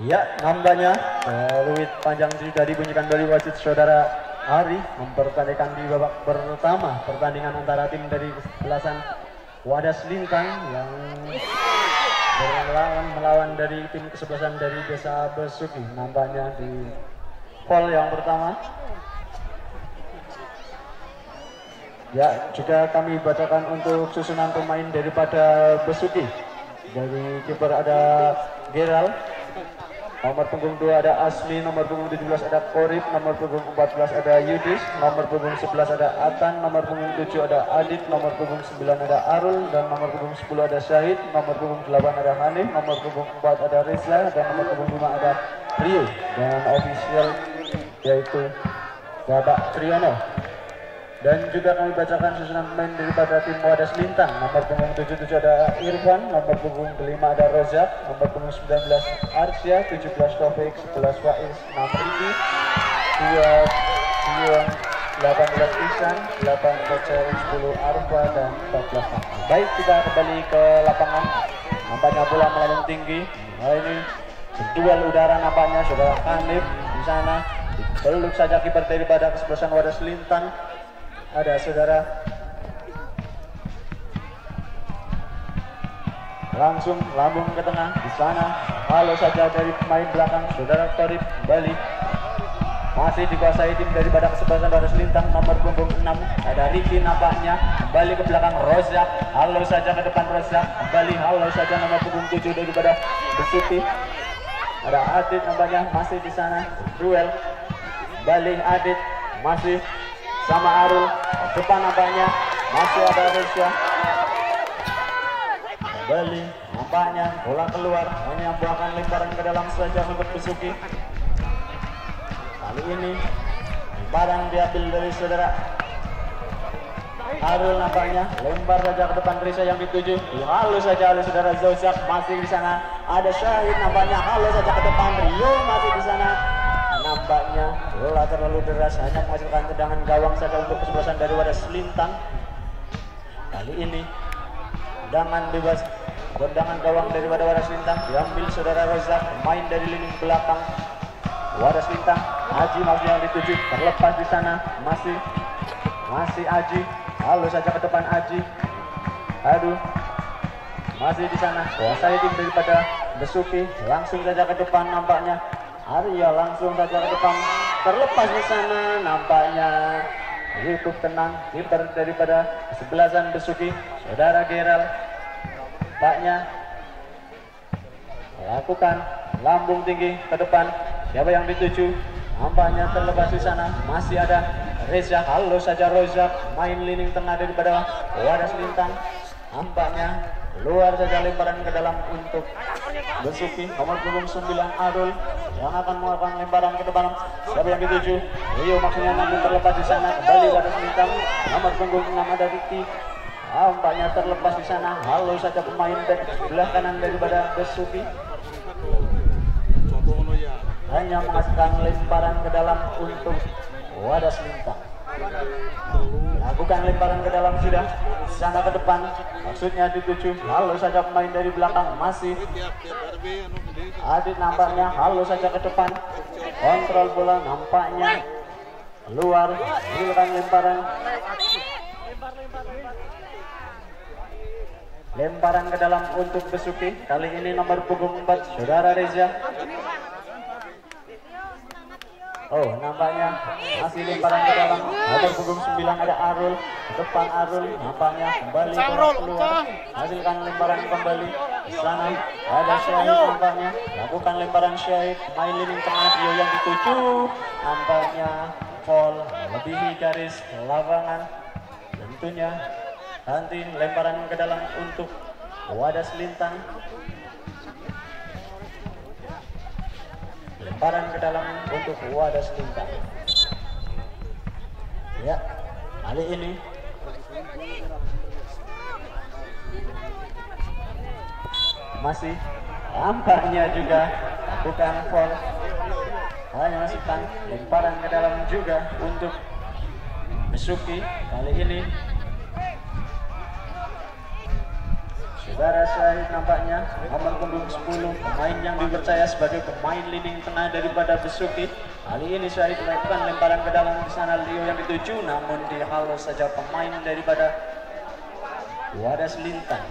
Ya, nambahnya peluit panjang sudah dibunyikan dari wasit saudara Ari mempertandingkan di babak pertama pertandingan antara tim dari kesebelasan Wadas Lintang yang berlawan melawan dari tim kesebelasan dari Desa Besuki. Nampaknya di pol yang pertama. Ya, juga kami bacakan untuk susunan pemain daripada Besuki. Dari kiper ada Geral, Nomor punggung 2 ada Asmi, nomor punggung 17 ada Korip, nomor punggung 14 ada Yudis, nomor punggung 11 ada Atan, nomor punggung 7 ada Adit, nomor punggung 9 ada Arul, dan nomor punggung 10 ada Syahid, nomor punggung 8 ada Hanif, nomor punggung 4 ada Reza, dan nomor punggung 5 ada Rio. Dan official yaitu Bapak Triyono. Dan juga kami bacakan susunan pemain daripada tim Wadas Lintang. Nomor punggung 77 ada Irfan, nomor punggung 5 ada Rozak, nomor punggung 19 Arsya, 17 Taufik, 11 Faiz, 6 Riki, 2 Sion, 18 Isan, 8 Kocel, 10 Arfa, dan 14 Hafal. Baik, kita kembali ke lapangan. Nampaknya bola melambung tinggi. Nah ini duel udara nampaknya saudara Kanif di sana. Peluk saja kiper daripada kesebelasan Wadas Lintang ada saudara? Langsung lambung ke tengah di sana. Halo saja dari pemain belakang saudara Torib Bali masih dikuasai tim daripada kesebelasan Baris Lintang nomor punggung 6 ada Riki nampaknya kembali ke belakang. Rozak halo saja ke depan Rozak kembali. Halo saja nomor punggung 7 daripada Besuti ada Adit nampaknya masih di sana. Duel Bali Adit masih sama Arul depan nampaknya masih ada Reza kembali nampaknya bola keluar hanya buahkan lemparan ke dalam saja untuk Besuki kali ini lemparan diambil dari saudara. Arul nampaknya lempar saja ke depan Reza yang dituju. Halus saja oleh saudara Zozak masih di sana. Ada Syahid nampaknya halus saja ke depan. Rio masih di sana nampaknya bola terlalu deras hanya menghasilkan tendangan gawang saja untuk kesebelasan dari Wadas Lintang kali ini tendangan bebas tendangan gawang dari Wadas Lintang diambil saudara Rozak main dari lini belakang. Wadas Lintang Aji masih yang dituju terlepas di sana masih masih Aji lalu saja ke depan Aji aduh masih di sana. Kuasai tim daripada Besuki langsung saja ke depan nampaknya Arya langsung saja ke depan. Terlepas di sana nampaknya Yusuf tenang kiper daripada sebelasan Besuki. Saudara Geral Paknya lakukan lambung tinggi ke depan. Siapa yang dituju? Nampaknya terlepas di sana. Masih ada Reza. Halo saja Rozak main lining tengah daripada Wadas Lintang. Nampaknya luar saja lemparan ke dalam untuk Besuki nomor punggung 9 Arul yang akan melakukan lemparan ke depan. Siapa yang dituju? Rio maksudnya namun terlepas di sana. Kembali Wadas Lintang nomor punggung 6 ada Riki. Nampaknya terlepas di sana. Halo saja pemain dari sebelah kanan daripada Besuki hanya menghasilkan lemparan ke dalam untuk Wadas Lintang lakukan lemparan ke dalam sudah. Sana ke depan. Maksudnya dituju. Lalu saja pemain dari belakang. Masih. Adit nampaknya halo saja ke depan. Kontrol bola nampaknya keluar. Silakan lemparan. Lemparan ke dalam untuk Besuki. Kali ini nomor punggung 4 saudara Reza. Oh, nampaknya masih lemparan ke dalam. Nomor punggung 9 ada Arul. Depan Arul, nampaknya kembali keluar. Hasilkan lemparan kembali. Di sana ada Syahid nampaknya. Lakukan lemparan Syahid. Main lini tengah Rio yang dituju. Nampaknya Paul melebihi garis lapangan. Tentunya nanti lemparan ke dalam untuk Wadas Lintang lemparan ke dalam untuk Wadas Lintang. Ya, kali ini. Masih tampaknya juga bukan foul. Hanya masukkan lemparan ke dalam juga untuk Besuki. Kali ini Saudara Syahid nampaknya nomor punggung 10 pemain yang dipercaya sebagai pemain leading tengah daripada Besuki. Kali ini Syahid melakukan lemparan ke dalam di sana Leo yang dituju namun dihalau saja pemain daripada Wadas Lintang.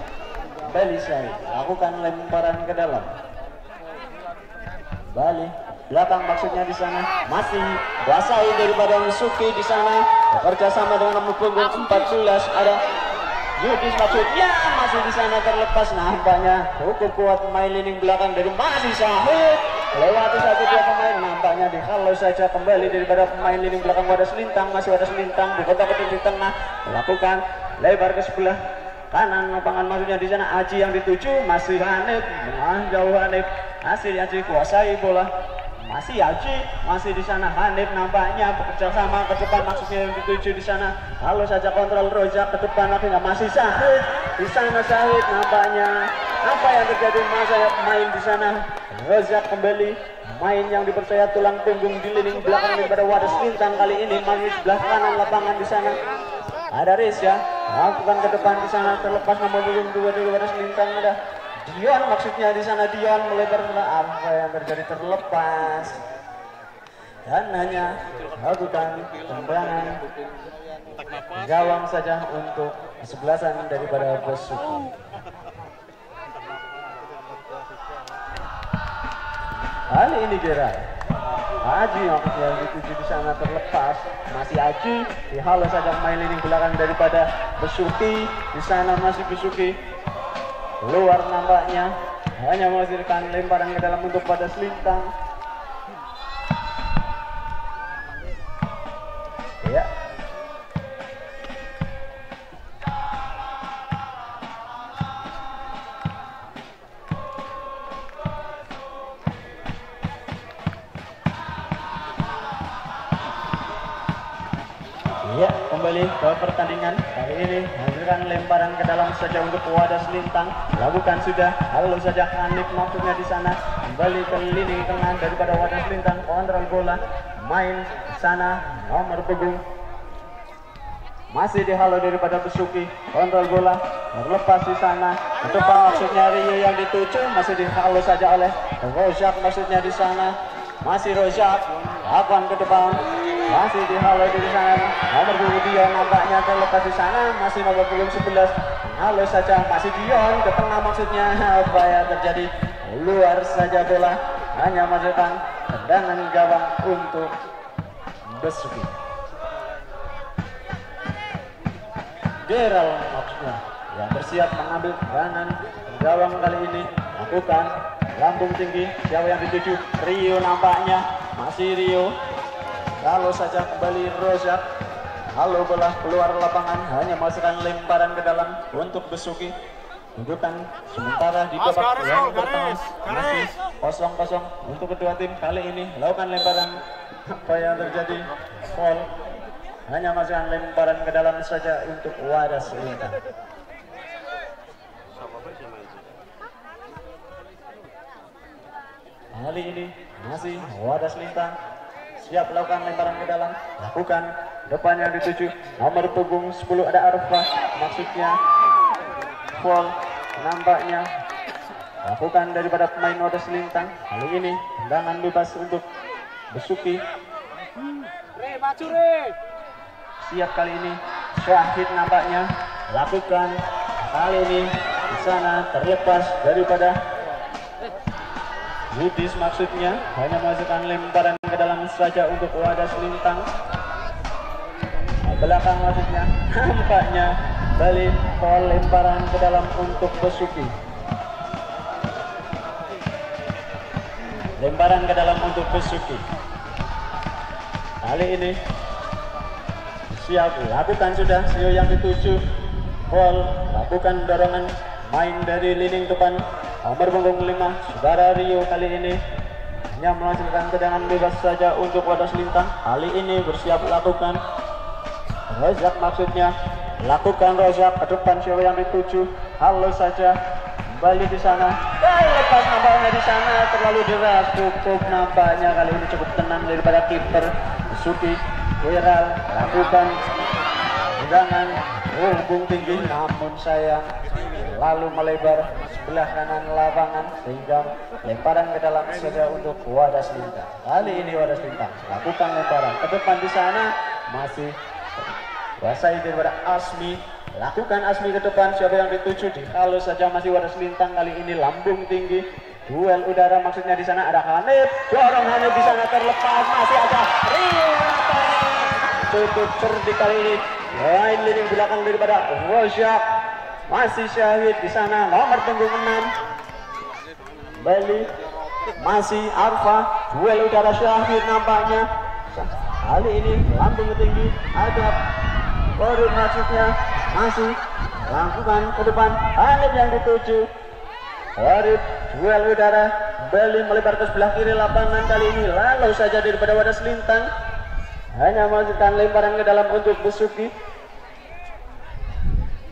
Kembali Syahid lakukan lemparan ke dalam. Bali belakang maksudnya di sana masih kuasai daripada Misuki di sana bekerja sama dengan nomor punggung 14 ada Yudis maksudnya masih di sana terlepas. Nampaknya cukup kuat main lini belakang dari masih Sahid lewati satu dua pemain. Nampaknya dihalau saja kembali daripada pemain lini belakang wadah selintang masih wadah selintang. Di kota kecil di tengah melakukan lebar ke sebelah kanan. Lapangan maksudnya di sana Aji yang dituju masih Hanif. Jauh Hanif. Asli Aji kuasai bola masih Aji masih di sana. Hanif nampaknya bekerja sama ke depan maksudnya yang dituju di sana. Kalau saja kontrol Rojak ke depan akhirnya masih Syahid. Di sana Syahid nampaknya. Apa yang terjadi? Masa main di sana. Rojak kembali. Main yang dipercaya tulang punggung di lini belakang daripada Wadas Lintang kali ini. Masih sebelah kanan lapangan di sana. Ada Riz ya. Lakukan ke depan di sana. Terlepas nomor punggung dua dari Wadas Lintang ada Dion maksudnya di sana Dion melebar apa yang terjadi? Terlepas. Dan hanya lakukan tendangan gawang saja untuk kesebelasan daripada Besuki. Kali ini Gerard Aji yang dituju di sana terlepas. Masih Aji dihalau saja main lini belakang daripada Besuki di sana masih Besuki keluar nampaknya. Hanya menghasilkan lemparan ke dalam untuk pada selintang. Ya. Ya, kembali ke pertandingan ini menghasilkan lemparan ke dalam saja untuk wadah selintang. Lakukan sudah, halo saja Hanif maksudnya di sana. Kembali ke lini tengah daripada wadah selintang, kontrol bola, main sana nomor punggung masih dihalau daripada Besuki kontrol bola terlepas di sana depan maksudnya Rio yang dituju masih dihalau saja oleh Rojak maksudnya di sana masih Rojak lakukan ke depan masih dihalau di sana. Nomor punggung Dion nampaknya terlepas di sana. Masih nomor punggung 11 halo saja masih Dion ke tengah maksudnya. Apa yang terjadi? Luar saja bola. Hanya masukkan tendangan gawang untuk Besuki Gerald maksudnya yang bersiap mengambil peranan gawang kali ini. Lakukan lambung tinggi. Siapa yang dituju? Rio nampaknya. Masih Rio kalau saja kembali Rozak. Halo bola keluar lapangan. Hanya masukkan lemparan ke dalam untuk Besuki. Tunjukkan sementara di babak yang pertama. masih kosong-kosong untuk kedua tim kali ini. Lakukan lemparan. Apa yang terjadi? Foul. Hanya masukkan lemparan ke dalam saja untuk wadah selintang. Kali ini masih wadah selintang siap lakukan lemparan ke dalam. Lakukan. Depan yang dituju. Nomor punggung 10 ada Arfa maksudnya foul nampaknya lakukan daripada pemain wadah selintang. Kali ini tendangan bebas untuk Besuki. Siap kali ini Syahid nampaknya. Lakukan. Kali ini di sana terlepas daripada Yudis maksudnya. Hanya masukkan lemparan ke dalam saja untuk wadah selintang. Belakang maksudnya nampaknya balik pol lemparan ke dalam untuk Besuki. Lemparan ke dalam untuk Besuki. Kali ini siap. Lakukan sudah Sio yang dituju Pol lakukan dorongan main dari lini depan nomor punggung 5 saudara Rio kali ini hanya menghasilkan tendangan bebas saja untuk wadah selintang kali ini bersiap lakukan Rozak maksudnya. Lakukan Rozak ke depan siapa yang dituju? Halo saja kembali di sana. Dan lepas nampaknya di sana terlalu deras. Cukup nampaknya kali ini cukup tenang daripada kiper Suki Wiral lakukan tendangan hubung tinggi namun sayang lalu melebar sebelah kanan lapangan sehingga lemparan ke dalam saja untuk Wadas Lintang. Kali ini Wadas Lintang lakukan lemparan ke depan di sana. Masih kuasai daripada Asmi. Lakukan Asmi ke depan siapa yang dituju? Di halo saja masih Wadas Lintang kali ini lambung tinggi. Duel udara maksudnya di sana ada Hanif. Dorong Hanif di sana terlepas. Masih ada Rio cerdik kali ini. Lain lini belakang daripada Rojak. Masih Syahid di sana. Nomor punggung 6 Bali masih Arfa. Duel udara Syahid nampaknya. Kali ini lambung tinggi. Ada Korun maksudnya masih lakukan ke depan. Hanif yang dituju. Arif duel udara. Bali melebar ke sebelah kiri. Lapangan kali ini lalu saja daripada wadah selintang hanya masukkan lemparan ke dalam untuk Besuki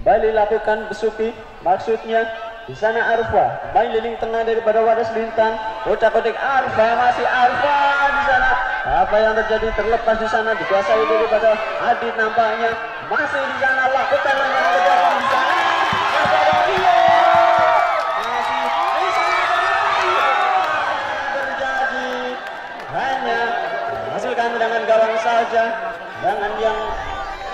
Bali lakukan Besuki maksudnya di sana Arfa. Main lini tengah daripada wadah selintang kocak kotek Arfa masih Arfa di sana. Apa yang terjadi? Terlepas di sana dikuasai daripada Adit nampaknya. Masih di sana lakukan lemparan ke saja. Dengan yang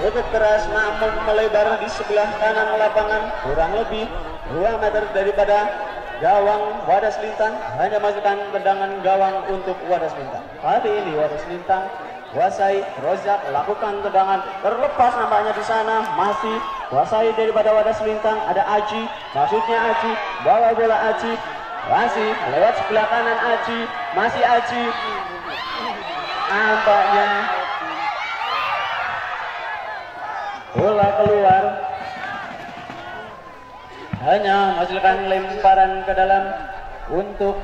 cukup keras namun melebar di sebelah kanan lapangan. Kurang lebih 2 meter daripada gawang Wadas Lintang. Hanya masukkan tendangan gawang untuk Wadas Lintang. Kali ini Wadas Lintang kuasai Rozak lakukan tendangan. Terlepas nampaknya di sana masih kuasai daripada Wadas Lintang. Ada Aji maksudnya Aji bawa bola Aji. Masih lewat sebelah kanan Aji masih Aji. Nampaknya bola keluar hanya menghasilkan lemparan ke dalam untuk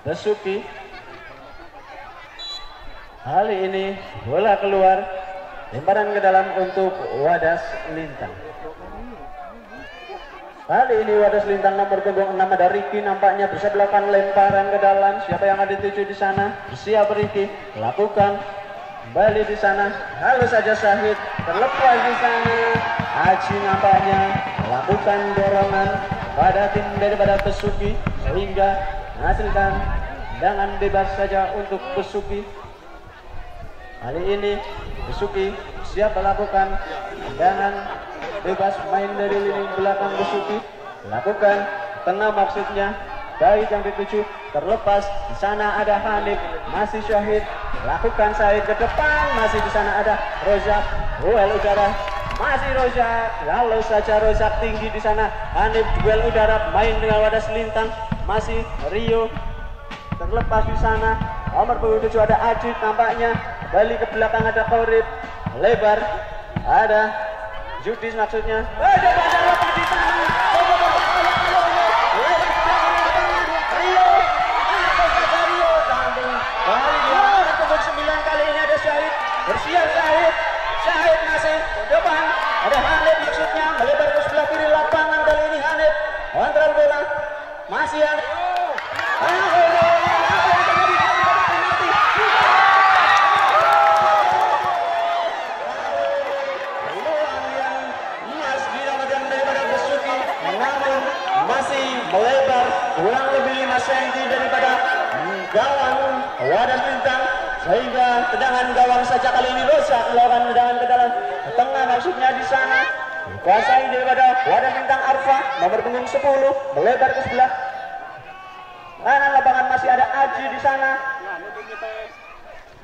Besuki kali ini bola keluar lemparan ke dalam untuk Wadas Lintang Kali ini Wadas Lintang nomor punggung 6 ada Riki nampaknya bisa melakukan lemparan ke dalam. Siapa yang ada tuju di sana? Siap Riki. Lakukan. Kembali di sana. Halo saja Syahid. Terlepas di sana. Aji nampaknya lakukan dorongan pada tim daripada Besuki sehingga menghasilkan dengan bebas saja untuk Besuki. Kali ini Besuki siap melakukan tendangan bebas main dari lini belakang Besuki lakukan tengah maksudnya baik yang dituju terlepas di sana ada Hanif masih Syahid lakukan Syahid ke depan masih di sana ada Rozak duel udara masih Rozak lalu saja Rozak tinggi di sana. Hanif duel udara main dengan wadah selintang masih Rio terlepas di sana. Nomor 27 ada Ajit nampaknya. Balik ke belakang ada Korib lebar. Ada. Judis maksudnya. Ada melakukan tendangan ke dalam ke tengah maksudnya di sana. Kuasai daripada wadah bintang Arfa nomor punggung 10 melebar ke sebelah. Kanan lapangan? Masih ada Aji di sana.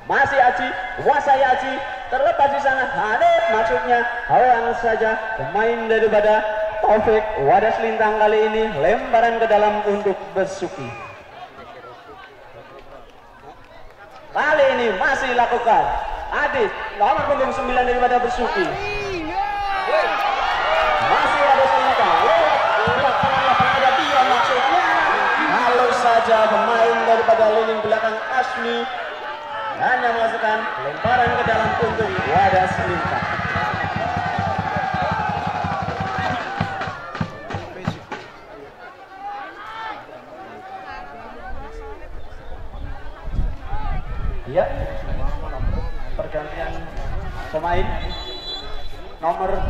Masih Aji kuasai Aji. Terlepas di sana Hanif maksudnya. Halang saja pemain daripada Taufik wadah selintang kali ini lemparan ke dalam untuk Besuki. Kali ini masih lakukan Adit nomor punggung 9 daripada Besuki masih ada selintang ada dia maksudnya kalau saja pemain daripada lini belakang Asmi hanya melakukan lemparan ke dalam untuk wadah selintang nomor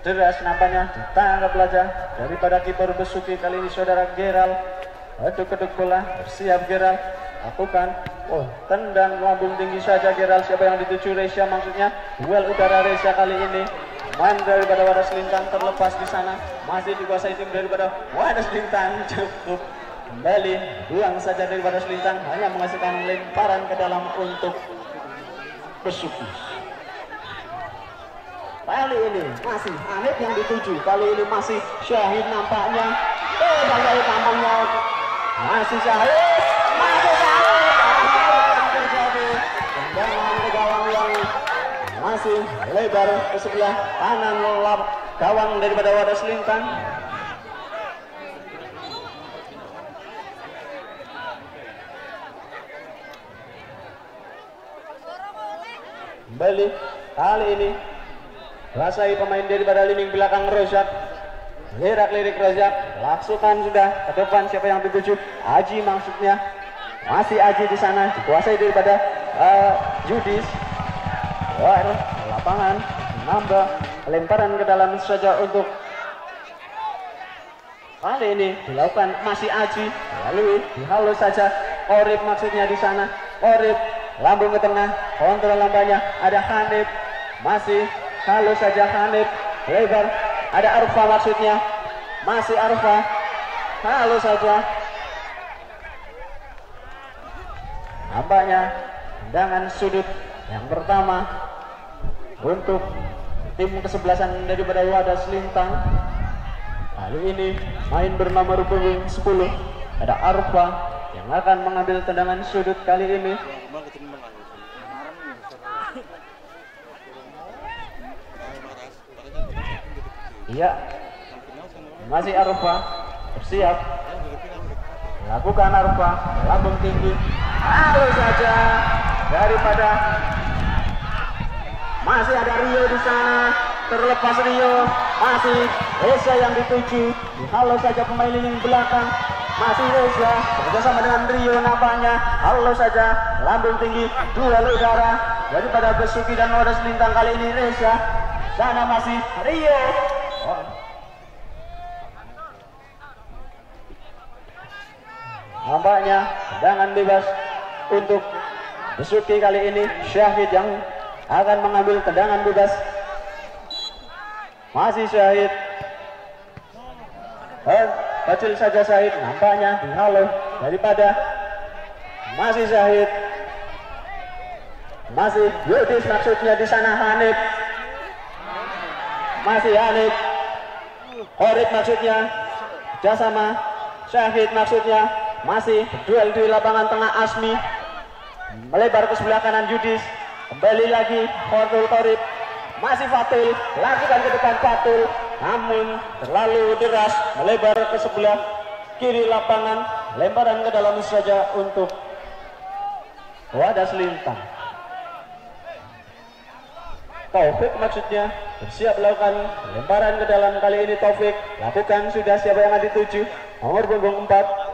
deras nampaknya ditangkap pelajar daripada kiper Besuki kali ini saudara Geral keduk-keduk bola. Bersiap Geral lakukan. Oh tendang lambung tinggi saja Geral siapa yang dituju Resya maksudnya? Duel udara Resya kali ini. Main daripada wadah selintang terlepas di sana. Masih dikuasai tim daripada wadah selintang cukup kembali buang saja daripada selintang hanya menghasilkan lemparan ke dalam untuk Besuki Kali ini masih Anit yang dituju. Kali ini masih Syahid nampaknya. Eh, bangkai kampungnya. Masih Syahid. Masih Syahid. Tendangan ke gawang yang masih lebar ke sebelah kanan lap gawang daripada wadah selintang. Kembali kali ini Rasai pemain daripada lini belakang Rozak. Lirik lirik Rozak. Laksukan sudah ke depan siapa yang dituju? Aji maksudnya. Masih Aji di sana dikuasai daripada uh, Judis. War lapangan nambah lemparan ke dalam saja untuk kali ini dilakukan masih Aji lalu dihalu saja Orip maksudnya di sana Orip lambung ke tengah kontrol lambanya ada Hanif masih Halo saja Hanif. Lebar ada Arfa maksudnya? Masih Arfa? Halo saja. Nampaknya tendangan sudut yang pertama untuk tim kesebelasan daripada wadah selintang. Kali ini main bernomor punggung 10 ada Arfa yang akan mengambil tendangan sudut kali ini Iya. Masih Arfa bersiap. Lakukan Arfa, lambung tinggi. Lalu saja daripada masih ada Rio di sana. Terlepas Rio, masih Reza yang dituju. Halo saja pemain lini belakang. Masih Reza bekerjasama dengan Rio nampaknya. Halo saja lambung tinggi dua udara daripada Besuki dan Wadas Lintang kali ini Reza. Sana masih Rio Nampaknya tendangan bebas untuk Besuki kali ini Syahid yang akan mengambil tendangan bebas. Masih Syahid. Oh, kecil saja Syahid nampaknya dihalau daripada masih Syahid. Masih Yudis maksudnya di sana Hanif. Masih Hanif. Horik maksudnya. Jasama. Syahid maksudnya masih duel di lapangan tengah Asmi. Melebar ke sebelah kanan Yudis kembali lagi Fatul Torib. Masih Fatul lakukan ke depan Fatul namun terlalu deras. Melebar ke sebelah kiri lapangan. Lemparan ke dalam saja untuk wadah selintang Taufik maksudnya. Bersiap melakukan lemparan ke dalam kali ini Taufik. Lakukan sudah siapa yang dituju. Nomor punggung 4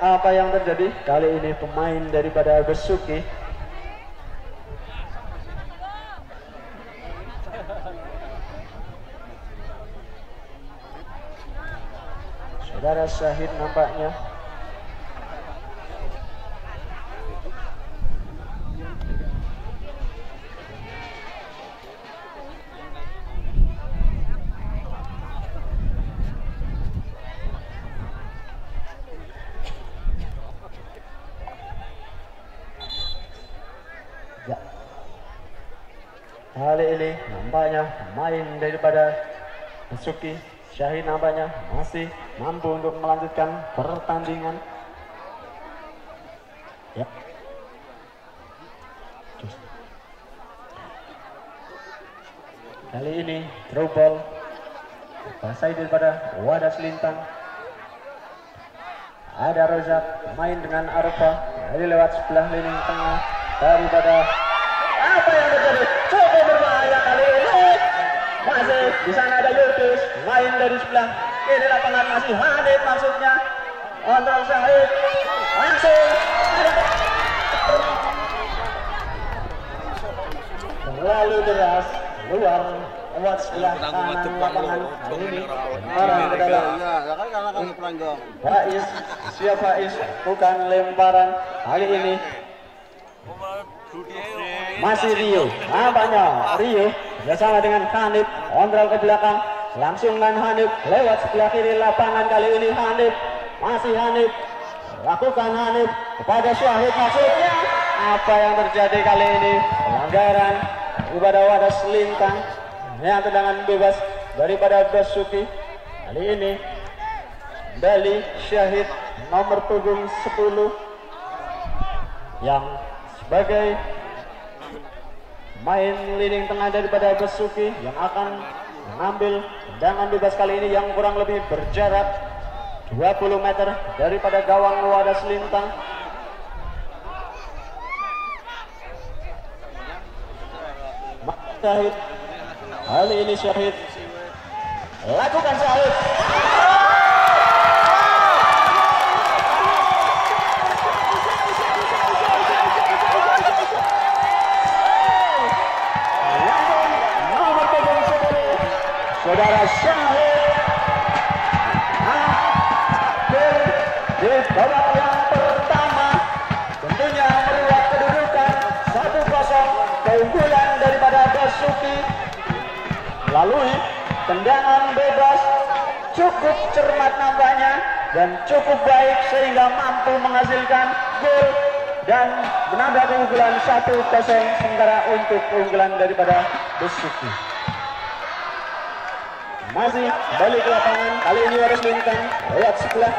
apa yang terjadi? Kali ini pemain daripada Besuki Saudara Syahid nampaknya Kali ini nampaknya main daripada Suki Syahid nampaknya masih mampu untuk melanjutkan pertandingan. Ya. Kali ini throw ball. Daripada Wadas Lintang ada Rozak main dengan Arfa. Dari lewat sebelah lini tengah daripada apa yang terjadi di sana ada Yudis main dari sebelah ini lapangan masih Hanif maksudnya. Kontrol Syahid langsung. Terlalu deras keluar lewat sebelah kanan lapangan. Ini orang ke dalam Ya, kan karena kami pelanggang. Faiz, siap Faiz, bukan lemparan. Kali ini. Masih Rio, nampaknya Rio bersama dengan Hanif, kontrol ke belakang, langsung main Hanif lewat sebelah kiri lapangan kali ini Hanif, masih Hanif, lakukan Hanif kepada Syahid maksudnya apa yang terjadi kali ini? Pelanggaran kepada wadah selintang. Yang tendangan bebas daripada Basuki. Kali ini Bali Syahid nomor punggung 10 yang sebagai main leading tengah daripada Besuki yang akan mengambil tendangan bebas kali ini yang kurang lebih berjarak 20 meter daripada gawang Wadas Lintang Syahid. Kali ini Syahid. Lakukan Syahid tendangan bebas cukup cermat nampaknya dan cukup baik sehingga mampu menghasilkan gol dan menambah keunggulan 1-0 sementara untuk keunggulan daripada Besuki. Masih balik ke lapangan kali ini harus lintang lewat sebelah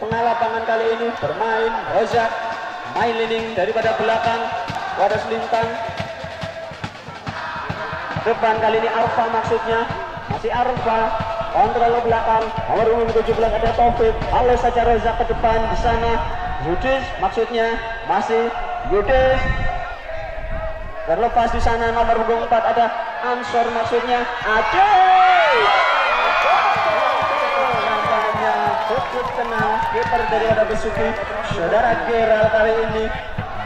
tengah lapangan kali ini bermain Rozak main leading daripada belakang Wadas Lintang depan kali ini Arfa maksudnya masih Arfa kontrol ke belakang nomor umum 17 ada Taufik. Halo saja Reza ke depan di sana. Yudis maksudnya masih Yudis. Terlepas di sana nomor punggung 4 ada Ansor maksudnya nampaknya cukup tenang kiper dari ada Besuki. Saudara Geral kali ini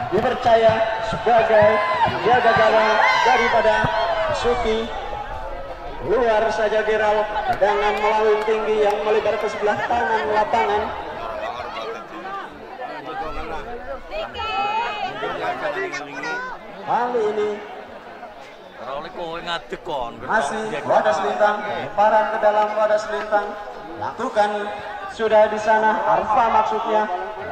dipercaya sebagai penjaga gawang daripada Suki luar saja Geral tendangan melalui tinggi yang melebar ke sebelah kanan lapangan. Kali ini masih wadah selintang lemparan ke dalam wadah selintang. Lakukan sudah di sana Arfa maksudnya.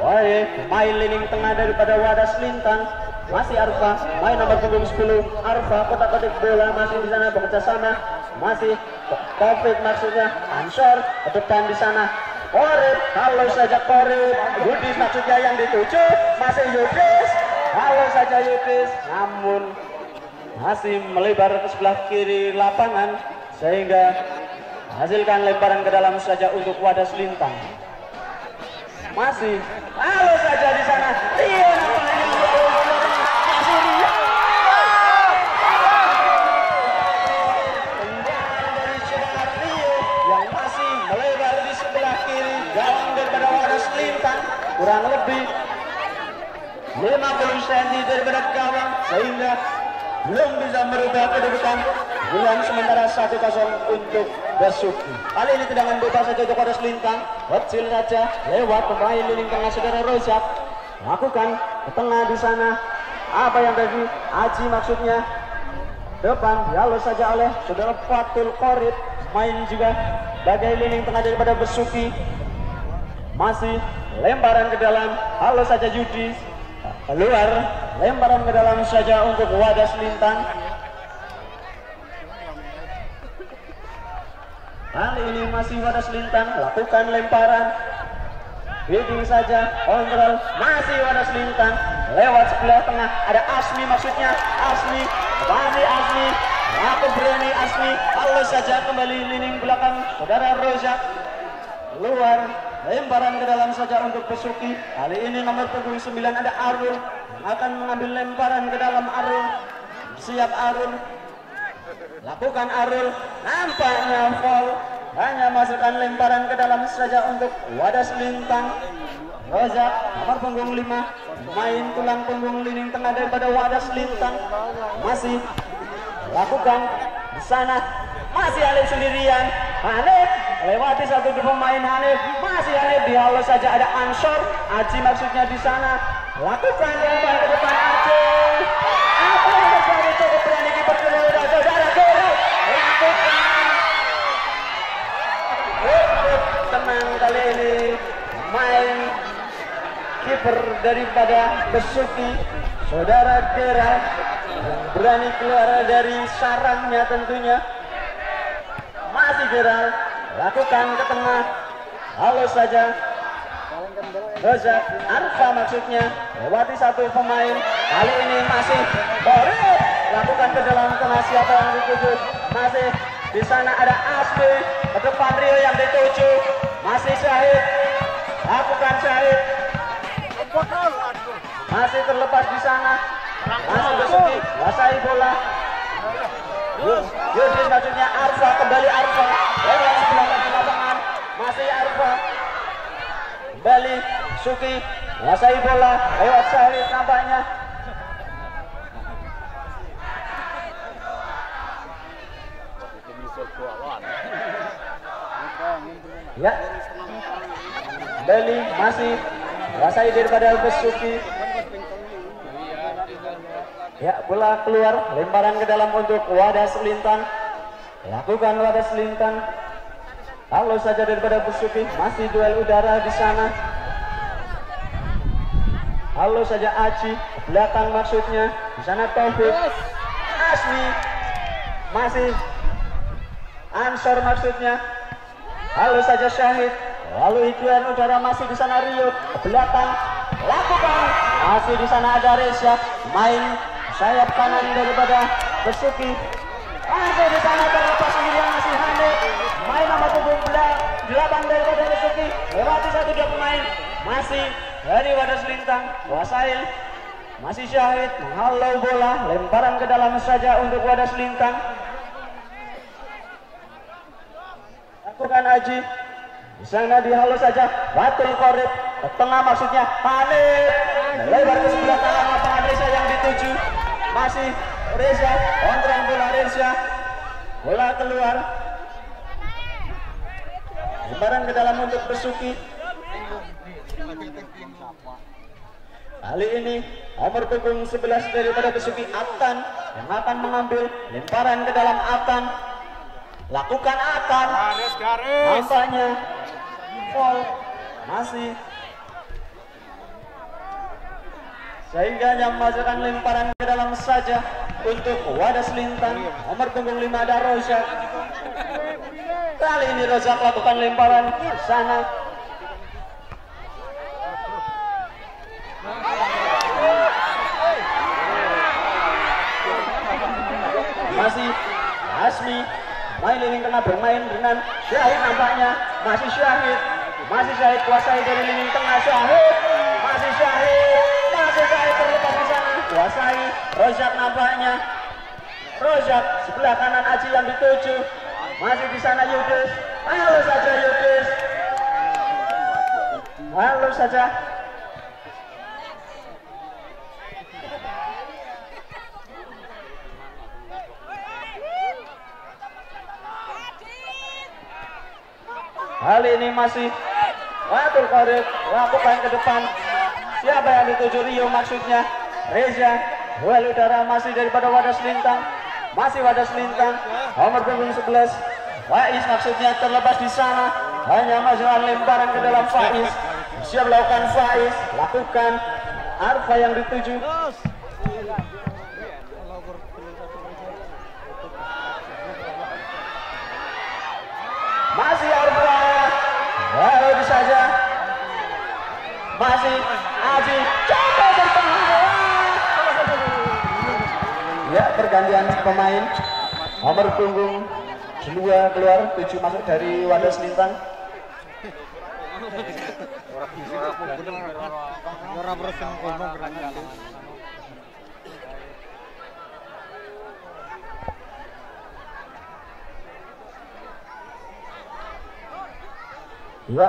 Woi main leading tengah daripada wadah selintang masih Arfa main nomor punggung 10 Arfa kotak kotak bola masih di sana bekerja sama. Masih Taufik maksudnya Ansor depan di sana. Korip kalau saja Korip. Yudis maksudnya yang dituju masih Yudis. Kalau saja Yudis. Namun masih melebar ke sebelah kiri lapangan sehingga hasilkan lemparan ke dalam saja untuk wadah selintang. Masih halo saja di sana Rio nampaknya masih Rio tendangan dari saudara Rio yang masih melebar di sebelah kiri gawang daripada wadah selintang kurang lebih 50 cm daripada gawang 1-0 untuk Besuki. Kali ini tendangan bebas saja untuk Wadas Lintang. Kecil saja lewat pemain lini tengah saudara Rozak. Lakukan ke tengah di sana. Apa yang tadi? Aji maksudnya. Depan dialog saja oleh saudara Fatul Korit. Main juga bagai lini tengah daripada Besuki. Masih lemparan ke dalam. Halo saja Yudi. Keluar. Lemparan ke dalam saja untuk Wadas Lintang. Kali ini masih Wadas Lintang lakukan lemparan. Heading saja, kontrol, masih Wadas Lintang lewat sebelah tengah. Ada Asmi maksudnya, Asmi, kembali Asmi, aku berani Asmi, halus saja kembali lining belakang saudara Rozak luar lemparan ke dalam saja untuk Pesuki. Kali ini nomor punggung 9 ada Arul akan mengambil lemparan ke dalam Arul siap Arul lakukan Arul nampaknya foul hanya masukkan lemparan ke dalam saja untuk Wadas Lintang. Rozak nomor punggung 5 main tulang punggung lining tengah daripada Wadas Lintang. Masih lakukan di sana. Masih Alif sendirian. Hanif lewati satu pemain Hanif. Masih Hanif di halo saja ada Ansor Aji maksudnya di sana. Lakukan lempar ke depan Aji apa yang terjadi cukup berani kiper saudara saudara Gerald lakukan kali ini. Main kiper daripada Besuki. Saudara yang berani keluar dari sarangnya tentunya. Masih Gerald lakukan ke tengah. Halo saja. Rozak Arfa maksudnya. Lewati satu pemain. Kali ini masih Boris. Lakukan ke dalam tengah siapa yang dituju? Masih di sana ada Asmi ke depan Rio yang dituju masih Syahid. Lakukan Syahid. Masih terlepas di sana. Masih Besuki kuasai bola. Yudin maksudnya Arfa kembali Arfa. Lewat sebelah kanan lapangan masih Arfa. Kembali Suki. Menguasai bola. Lewat Syahid nampaknya. Ya kembali masih menguasai daripada Besuki Ya, bola keluar, lemparan ke dalam untuk Wadas Lintang. Lakukan Wadas Lintang. Halo saja daripada Besuki, masih duel udara di sana. Halo saja Aci, belakang maksudnya. Di sana Taufik. Asmi. Masih Ansor maksudnya. Halo saja Syahid. Lalu hiduan udara masih di sana Rio belakang. Lakukan. Masih di sana ada Reza. Main sayap kanan daripada Besuki masih di sana terlepas sendirian masih Hanif main nomor punggung delapan daripada Besuki lewati satu dua pemain. Masih dari Wadas Lintang Wasail masih Syahid menghalau bola lemparan ke dalam saja untuk Wadas Lintang lakukan Aji di sana dihalau saja? Batul Korib ke tengah maksudnya Hanif. Lebar ke sebelah kanan lapangan Reza yang dituju? Masih Reza kontrol bola Reza. Bola keluar. Lemparan ke dalam untuk Besuki. Kali ini nomor punggung 11 daripada Besuki Atan yang akan mengambil lemparan ke dalam Atan. Lakukan Atan. Nampaknya foul masih. Sehingga yang memasukkan lemparan ke dalam saja untuk Wadas Lintang nomor punggung 5 ada Rozak kali ini Rozak lakukan lemparan ke sana. Masih. Asmi main lini tengah bermain dengan Syahid nampaknya. Masih Syahid masih Syahid kuasai dari lini tengah Syahid. Masih Syahid masih Syahid terlepas di sana kuasai Rozak nampaknya. Rozak sebelah kanan Aji yang dituju. Masih di sana Yudis. Halo saja Yudis. Halo saja. Kali ini masih Watul Korit lakukan ke depan. Siapa yang dituju Rio maksudnya? Reza. Duel udara masih daripada Wadas Lintang. Masih Wadas Lintang. Nomor punggung 11. Faiz maksudnya terlepas di sana. Hanya masukkan lemparan ke dalam Faiz. Siap lakukan Faiz. Lakukan. Arfa yang dituju. Masih Aji. Coba bertahan. Ya pergantian pemain. Nomor punggung dua keluar, tujuh masuk dari Wadas Lintang. Ora persen kono gerangan. Ya,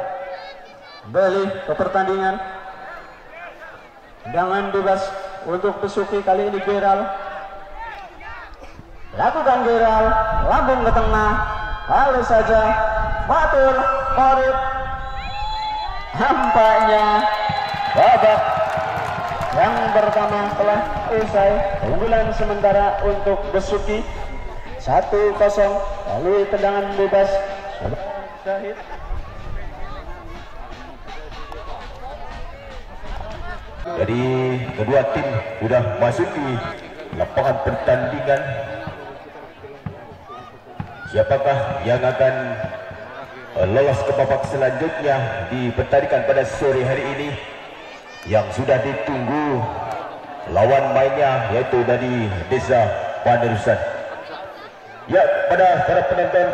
balik ke pertandingan. Jangan bebas untuk Pesuki kali ini Geral. Lakukan Geral, lambung ke tengah. Halus saja, Fatul, Korit. Nampaknya babak yang pertama telah usai. Unggulan sementara untuk Besuki. 1-0 lalu tendangan bebas. Syahid. Jadi kedua tim sudah masuki lapangan pertandingan. Siapakah yang akan eh, lolos ke babak selanjutnya di pertandingan pada sore hari ini yang sudah ditunggu lawan mainnya yaitu dari Desa Panerusan. Ya, pada para penonton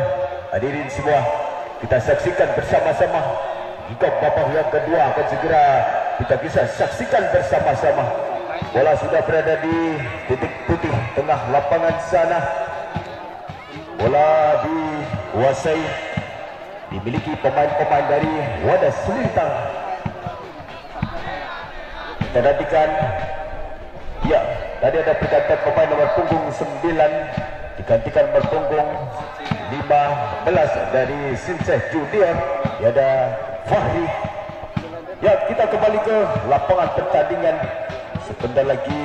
hadirin semua kita saksikan bersama-sama jika babak yang kedua akan segera kita bisa saksikan bersama-sama. Bola sudah berada di titik putih tengah lapangan sana. Bola dikuasai dimiliki pemain-pemain dari Wadas Selintang. Kita nantikan ya tadi ada pergantian pemain nomor punggung 9 digantikan nomor punggung 15 dari Sinseh Junior ya ada Fahri Ya kita kembali ke lapangan pertandingan. Sebentar lagi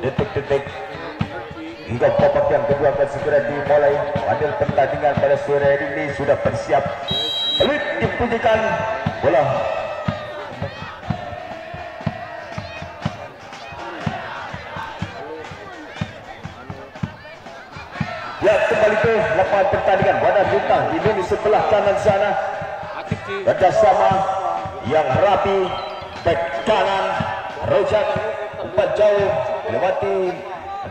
detik-detik Hingga babak yang kedua akan segera dimulai. Padahal pertandingan pada sore hari ini sudah bersiap. Peluit dipunyikan bola. Ya kembali ke lapangan pertandingan. Wadah bintang ini di sebelah kanan sana. Berdasama yang rapi back kanan Rojak umpan jauh melewati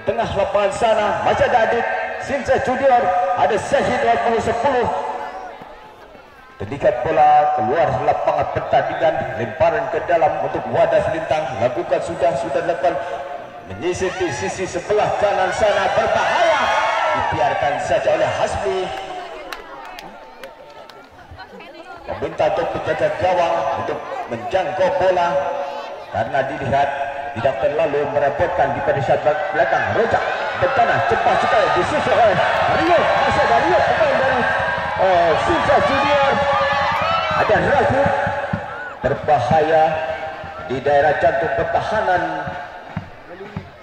tengah lapangan sana masih ada Adit Sinsa Junior ada Syahid nomor 10 Terlihat bola keluar lapangan pertandingan lemparan ke dalam untuk wadah lintang lakukan sudah sudah dilakukan menyisir di sisi sebelah kanan sana berbahaya. Dibiarkan saja oleh Hasmi meminta untuk penjaga gawang untuk menjangkau bola karena dilihat tidak terlalu merepotkan di saat belakang. Rojak bertanah cepat sekali disusul oleh Rio masih ada Rio pemain dari oh, Sisa Junior. Ada ragu. Berbahaya di daerah jantung pertahanan.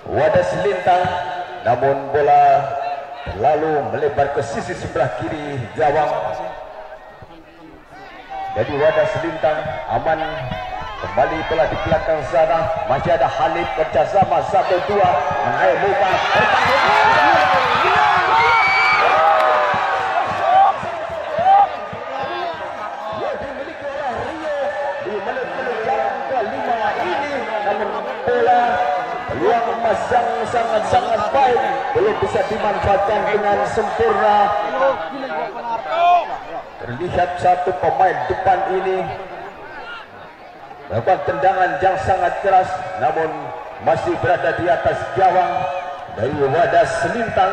Wadah selintang namun bola terlalu melebar ke sisi sebelah kiri gawang jadi wadah selintang aman kembali bola di belakang sana masih ada Halid kerjasama satu dua mengair muka yang sangat-sangat baik belum bisa dimanfaatkan dengan sempurna terlihat satu pemain depan ini. Melakukan tendangan yang sangat keras namun masih berada di atas gawang dari wadah selintang.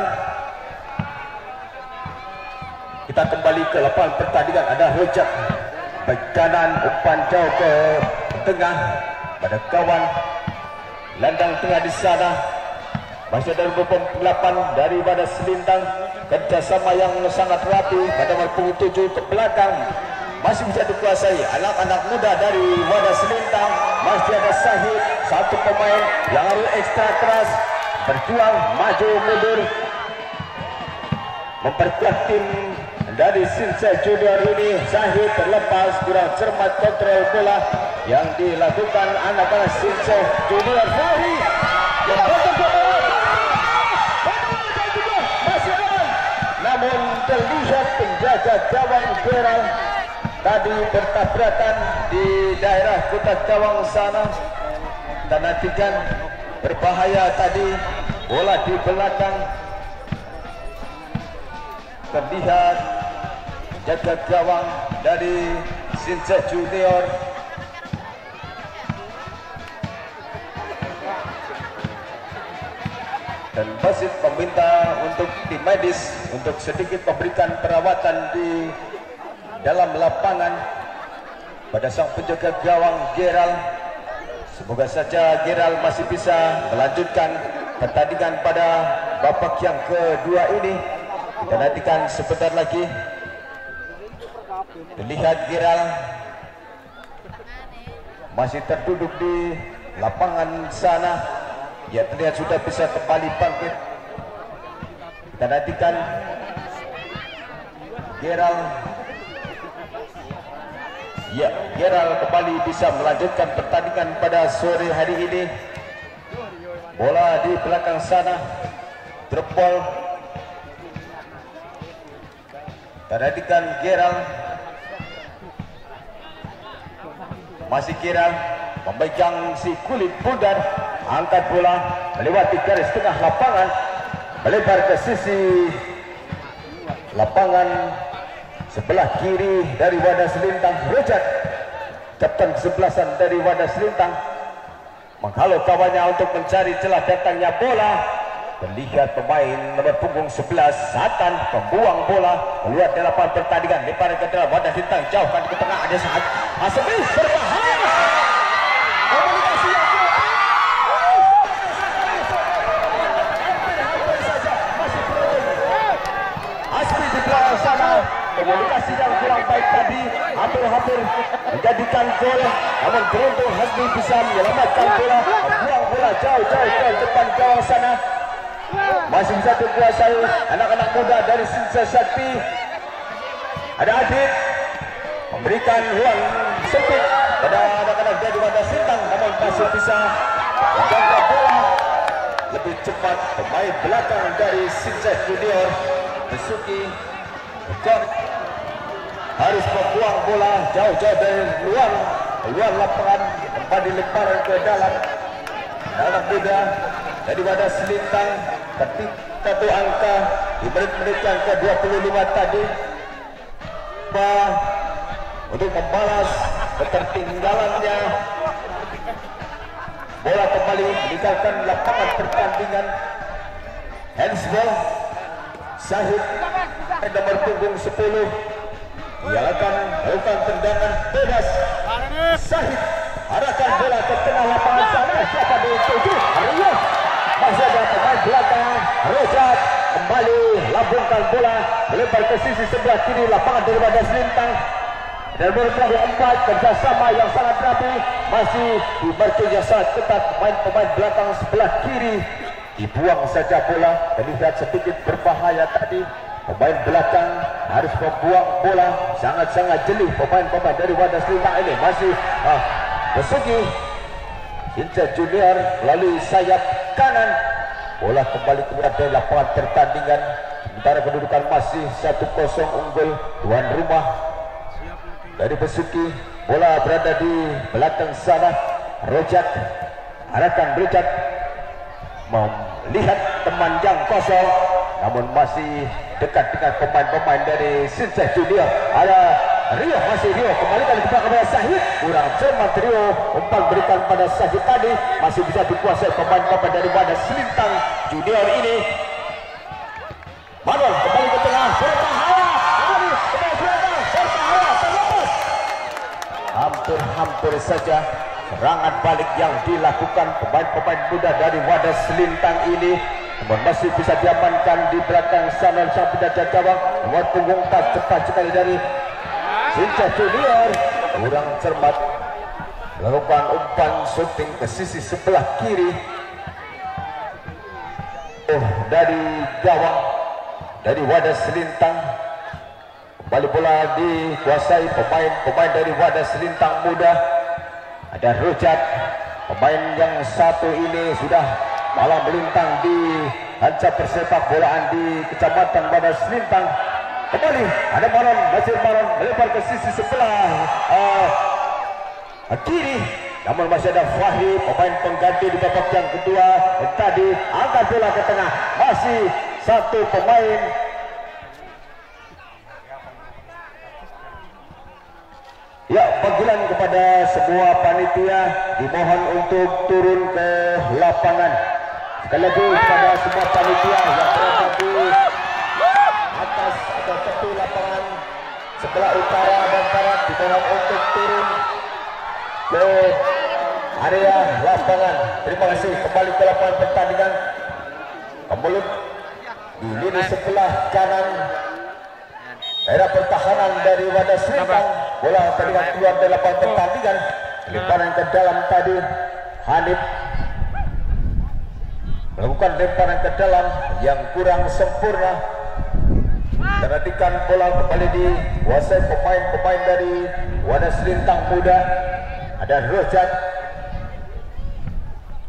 Kita kembali ke lapangan pertandingan. Ada Rojak baik kanan umpan jauh ke tengah pada kawan. Landang tengah di sana. Masih ada beberapa delapan dari wadah selintang kerjasama yang sangat rapi pada waktu tujuh ke belakang masih bisa dikuasai anak-anak muda dari wadah selintang masih ada Sahid satu pemain yang harus ekstra keras berjuang maju mundur. Memperkuat tim dari Sinse Junior ini Sahid terlepas kurang cermat kontrol bola yang dilakukan anak-anak Sinse Junior. Fahri yang penjaga gawang Gerald tadi bertabrakan di daerah kota Gawang sana. Dan nantikan berbahaya tadi bola di belakang. Terlihat jaga gawang dari Sinse Junior. Dan wasit meminta untuk tim medis untuk sedikit memberikan perawatan di dalam lapangan pada sang penjaga gawang Geral semoga saja Geral masih bisa melanjutkan pertandingan pada babak yang kedua ini kita nantikan sebentar lagi Lihat Giral masih terduduk di lapangan sana. Ya terlihat sudah bisa kembali bangkit. Kita nantikan Geral. Ya, Geral kembali bisa melanjutkan pertandingan pada sore hari ini. Bola di belakang sana. Ball. Kita nantikan Geral. masih kira memegang si kulit pudar angkat bola melewati garis tengah lapangan melebar ke sisi lapangan sebelah kiri dari wadah selintang Rojat kapten kesebelasan dari wadah selintang. Menghalau kawannya untuk mencari celah datangnya bola. Terlihat pemain nomor punggung 11 Satan membuang bola. Keluar dari lapangan pertandingan lebar ke dalam wadah selintang. Jauhkan ke tengah ada saat Asmi berbahaya komunikasi yang Asmi di belakang sana komunikasi yang kurang baik tadi hampir-hampir menjadikan gol namun beruntung Hasbi bisa menyelamatkan bola. Buang bola jauh-jauh ke depan gawang sana. Masih bisa dikuasai anak-anak muda dari Sinsa Sakti ada Adit memberikan ruang sempit pada anak-anak dari wadah sintang namun masih bisa menjaga bola. Lebih cepat pemain belakang dari Sinsa Junior Besuki Bekor harus membuang bola jauh-jauh dari luar luar lapangan tempat dilemparan ke dalam. Muda dari wadah selintang ketik satu angka di menit-menit yang ke-25 tadi. Untuk membalas ketertinggalannya? Bola kembali meninggalkan lapangan pertandingan. Handsball Syahid nomor punggung 10 ia akan melakukan tendangan bebas Syahid arahkan bola ke tengah lapangan. Sana siapa dituju Aryo masih ada pemain belakang. Rojat kembali lambungkan bola. Melebar ke sisi sebelah kiri. Lapangan daripada Selintang. Dan berpuluh empat kerjasama yang sangat rapi. Masih di marking yang sangat ketat. Pemain-pemain belakang sebelah kiri. Dibuang saja bola. Terlihat sedikit berbahaya tadi pemain belakang harus membuang bola. Sangat-sangat jeli pemain-pemain dari wadah selintang ini. Masih ah, Besuki. Sinca Junior melalui sayap kanan. Bola kembali keluar dari lapangan pertandingan. Sementara kedudukan masih 1-0 unggul tuan rumah. Dari Besuki bola berada di belakang sana. Rojak arahkan Rojak. Melihat teman yang kosong namun masih dekat dengan pemain-pemain dari Sinseh Junior ada Rio masih Rio. Kembalikan kepada Sahid. Kurang cermat Rio. Umpan berikan pada Sahid tadi. Masih bisa dikuasai pemain-pemain dari wadah Selintang Junior ini. Marlon kembali ke tengah. Kepada terlepas. Hampir-hampir saja serangan balik yang dilakukan pemain-pemain muda dari wadah Selintang ini namun masih bisa diamankan di belakang sana sang penjaga gawang nomor punggung tak cepat sekali dari Cinta Junior. Kurang cermat. Melakukan umpan shooting ke sisi sebelah kiri. Oh dari gawang dari wadah selintang kembali bola dikuasai pemain-pemain dari wadah selintang muda. Ada Rojat pemain yang satu ini sudah malah melintang di kancah persepak bolaan di kecamatan wadah selintang kembali ada Maron masih Maron melebar ke sisi sebelah uh, kiri. Namun masih ada Fahri pemain pengganti di babak yang kedua. Dan tadi angkat bola ke tengah. Masih satu pemain. Ya, panggilan kepada semua panitia dimohon untuk turun ke lapangan. Lagi kepada semua panitia yang berada di atas atau tepi lapangan sebelah utara dan barat dimohon untuk turun ke area lapangan. Terima kasih. Kembali ke lapangan pertandingan. Kembali di lini sebelah kanan. Daerah pertahanan dari wadah Selintang bola terlihat keluar dari lapangan pertandingan. Lemparan ke dalam tadi. Hanif melakukan lemparan ke dalam yang kurang sempurna. Perhatikan bola kembali di kuasai pemain-pemain dari wadah Selintang muda. Ada Rojat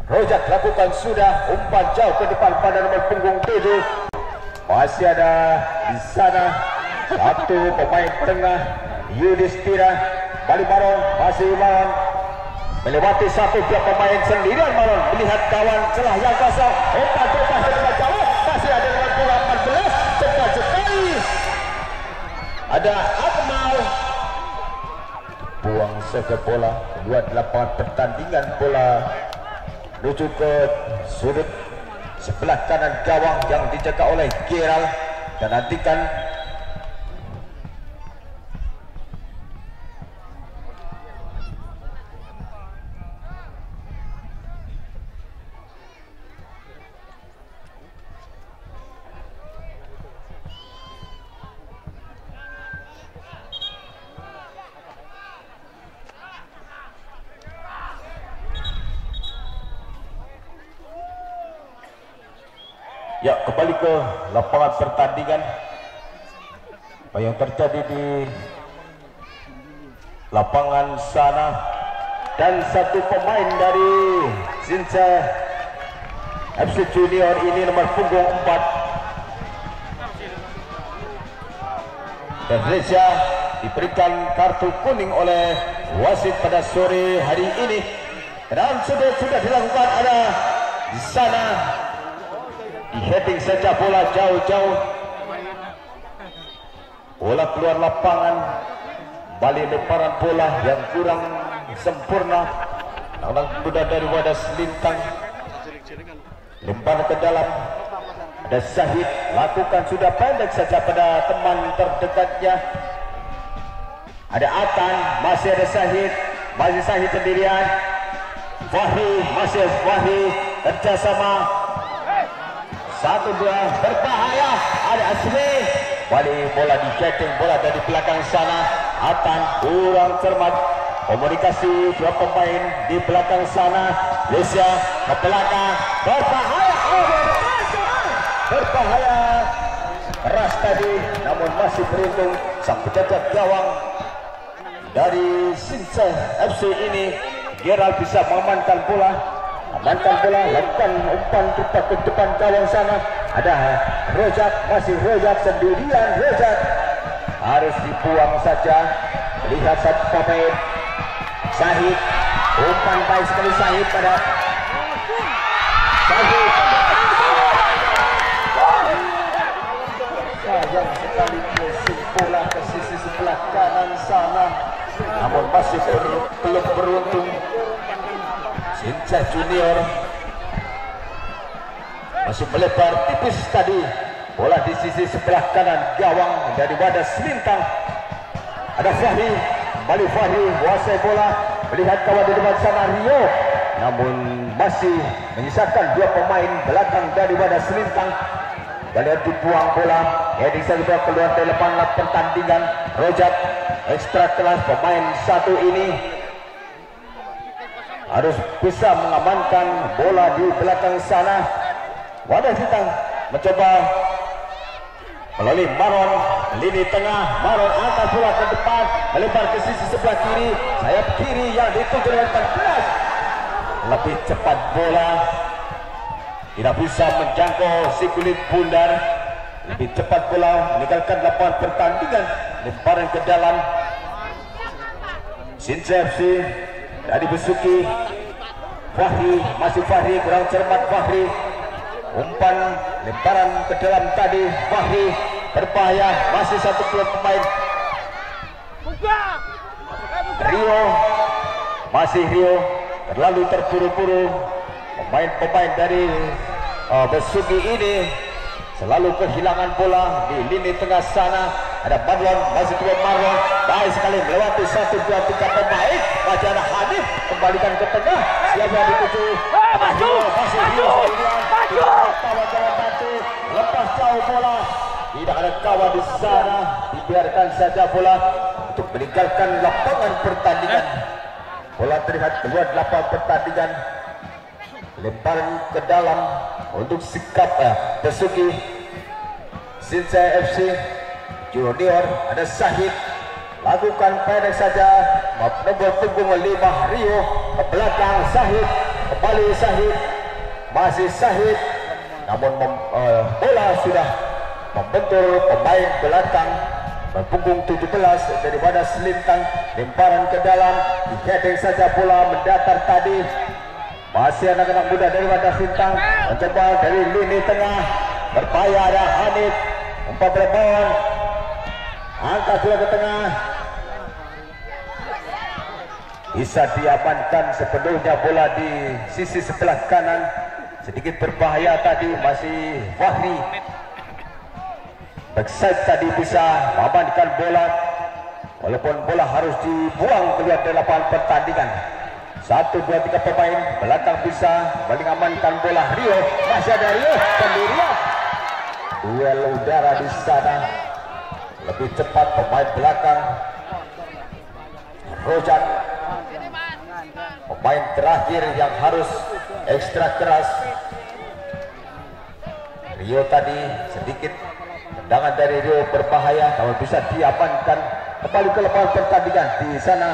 Rojat lakukan sudah umpan jauh ke depan pada nomor punggung 7 masih ada di sana satu pemain tengah Yudhistira Bali Maron masih Maron melewati satu pihak pemain sendirian Maron melihat kawan celah yang kosong. Umpan cepat dengan jauh masih ada dengan bola 14 cepat sekali ada Akmal. Buang saja bola kedua lapangan pertandingan bola. Menuju ke sudut sebelah kanan gawang yang dijaga oleh Geral dan nantikan Ya, kembali ke lapangan pertandingan. Apa yang terjadi di lapangan sana? Dan satu pemain dari Sinca FC Junior ini nomor punggung 4 dan Reza diberikan kartu kuning oleh wasit pada sore hari ini. Dan sudah sudah dilakukan ada di sana heading saja bola jauh-jauh. Bola keluar lapangan. Balik lemparan bola yang kurang sempurna. Namun sudah dari wadah selintang. Lempar ke dalam. Ada Syahid. Lakukan sudah pendek saja pada teman terdekatnya. Ada Atan. Masih ada Syahid. Masih Syahid sendirian. Fahri. Masih Fahri. Kerjasama satu dua berbahaya ada Asli. Balik bola di setting bola dari belakang sana. Atan kurang cermat. Komunikasi dua pemain di belakang sana. Lesia ke belakang. Berbahaya. Oh, berbahaya. Keras tadi namun masih beruntung sang penjaga gawang dari Sinse FC ini. Gerald bisa mengamankan bola amankan bola lakukan umpan cepat ke depan gawang sana. Ada Rojak masih Rojak sendirian Rojak. Harus dibuang saja. Lihat satu pemain. Syahid umpan baik sekali Syahid pada Syahid sayang sekali mesin bola ke sisi sebelah kanan sana. Namun masih belum beruntung Sinca Junior. Masih melebar tipis tadi. Bola di sisi sebelah kanan gawang dari wadah selintang. Ada Fahri kembali Fahri kuasai bola. Melihat kawan di depan sana Rio. Namun masih menyisakan dua pemain belakang dari wadah selintang. Kalian dibuang bola. Saja bola keluar dari depan pertandingan. Rojak ekstra kelas pemain satu ini harus bisa mengamankan bola di belakang sana. Wadah hitam mencoba. Melalui Maron lini tengah. Maron angkat bola ke depan melebar ke sisi sebelah kiri. Sayap kiri yang dituju dengan keras lebih cepat bola. Tidak bisa menjangkau si kulit bundar. Lebih cepat bola meninggalkan lapangan pertandingan. Lemparan ke dalam. Sincepsi dari Besuki Fahri masih Fahri kurang cermat Fahri. Umpan lemparan ke dalam tadi Fahri berbahaya masih satu klub pemain. Rio masih Rio terlalu terburu-buru. Pemain-pemain dari uh, Besuki ini selalu kehilangan bola di lini tengah sana ada Marlon masih dua Marlon baik sekali melewati satu dua tiga pemain. Masih ada Hanif kembalikan ke tengah. Siapa yang dituju maju! Masih Rio kawan jalan batu lepas jauh bola. Tidak ada kawan di sana. Dibiarkan saja bola untuk meninggalkan lapangan pertandingan. Bola terlihat keluar lapangan pertandingan. Lemparan ke dalam untuk sikap eh, Besuki Sinsa FC Junior ada Sahid lakukan pendek saja. Nomor punggung lima Rio. Ke belakang Sahid kembali Sahid masih Sahid namun uh, bola sudah membentur pemain belakang. Berpunggung 17 daripada selintang lemparan ke dalam. Di heading saja bola mendatar tadi. Masih anak-anak muda dari Wadah Sintang. Mencoba dari lini tengah. Berpaya ada Hanif umpan angkat bola ke tengah. Bisa diamankan sepenuhnya bola di sisi sebelah kanan. Sedikit berbahaya tadi masih Fahri. Backside tadi bisa mengamankan bola. Walaupun bola harus dibuang keluar dari lapangan pertandingan. Satu dua tiga pemain belakang bisa mengamankan bola. Rio masih ada Rio sendirian duel udara di sana lebih cepat pemain belakang. Rojan pemain terakhir yang harus ekstra keras. Rio tadi sedikit tendangan dari Rio berbahaya. Kalau bisa diamankan kembali ke lapangan pertandingan di sana.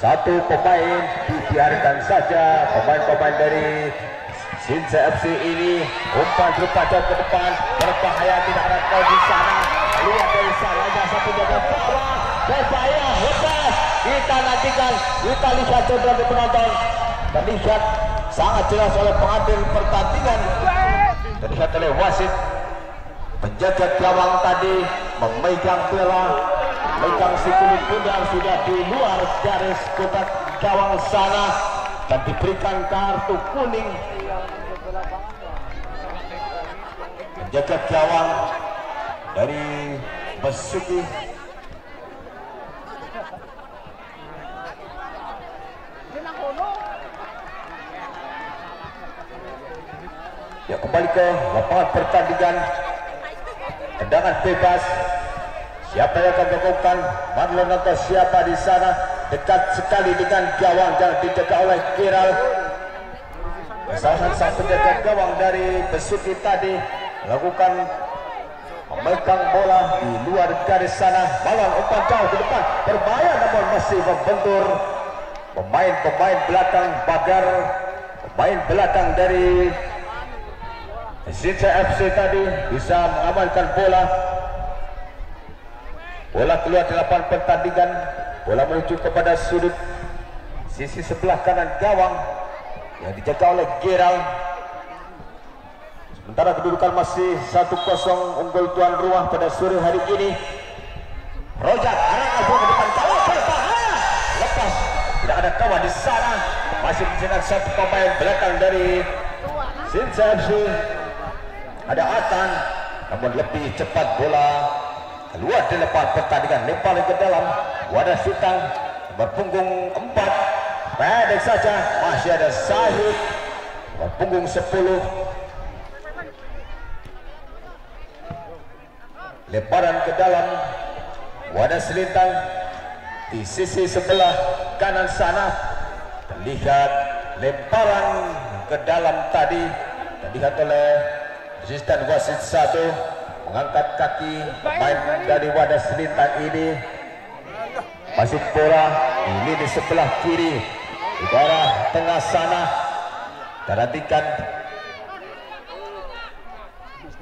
Satu pemain dibiarkan saja. Pemain-pemain dari Sinsa FC ini umpan terpacau ke depan. Berbahaya tidak ada kau di sana. Lihat aja satu jaga putra berbahaya lepas. Kita nantikan kita lihat saudara penonton. Terlihat sangat jelas oleh pengambil pertandingan. Terlihat oleh wasit. Penjaga gawang tadi memegang bola megang si kulit pundar sudah di luar garis kotak gawang sana. Dan diberikan kartu kuning. Penjaga gawang dari Besuki ya kembali ke lapangan pertandingan. Tendangan bebas. Siapa yang akan melakukan? Marlon atau siapa di sana? Dekat sekali dengan gawang yang dijaga oleh Kiral kesalahan sang penjaga gawang dari Besuki tadi melakukan memegang bola di luar garis sana. Malon umpan jauh ke depan. Berbahaya namun masih membentur. Pemain-pemain belakang Bagar pemain belakang dari Sinsa FC tadi bisa mengamankan bola. Bola keluar di lapangan pertandingan. Bola menuju kepada sudut sisi sebelah kanan gawang yang dijaga oleh Geral sementara kedudukan masih 1-0 unggul tuan rumah pada sore hari ini. Rojak arah bola ke depan kawan berbahaya lepas tidak ada kawan di sana. Masih mencetak satu pemain belakang dari Sinsa FC ada Atan namun lebih cepat bola. Keluar di lepas pertandingan lempar ke dalam. Wadah sitang berpunggung 4 pendek saja masih ada Sahid. Berpunggung 10 lemparan ke dalam wadah selintang di sisi sebelah kanan sana terlihat lemparan ke dalam tadi terlihat oleh asisten wasit satu mengangkat kaki main dari wadah selintang ini. Masuk bola ini di sebelah kiri di daerah tengah sana. Perhatikan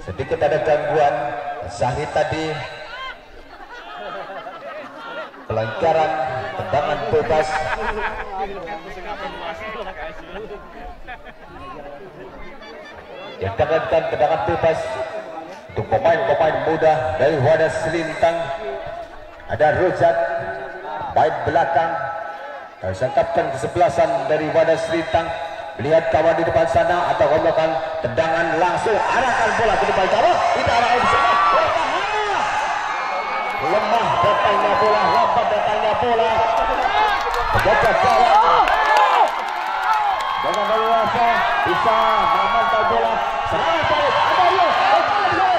sedikit ada gangguan Zahid tadi. Pelanggaran tendangan bebas. Yang tendangan tendangan bebas. Untuk pemain-pemain muda dari wadah selintang ada Rojat main belakang. Harus kapten kesebelasan dari wadah selintang lihat kawan di depan sana atau melakukan tendangan langsung arahkan bola ke depan kawan kita arahkan sana. Lemah datangnya bola lambat datangnya bola. Penjaga gawang dengan leluasa bisa mengamankan bola. Serangan balik. Ada dia.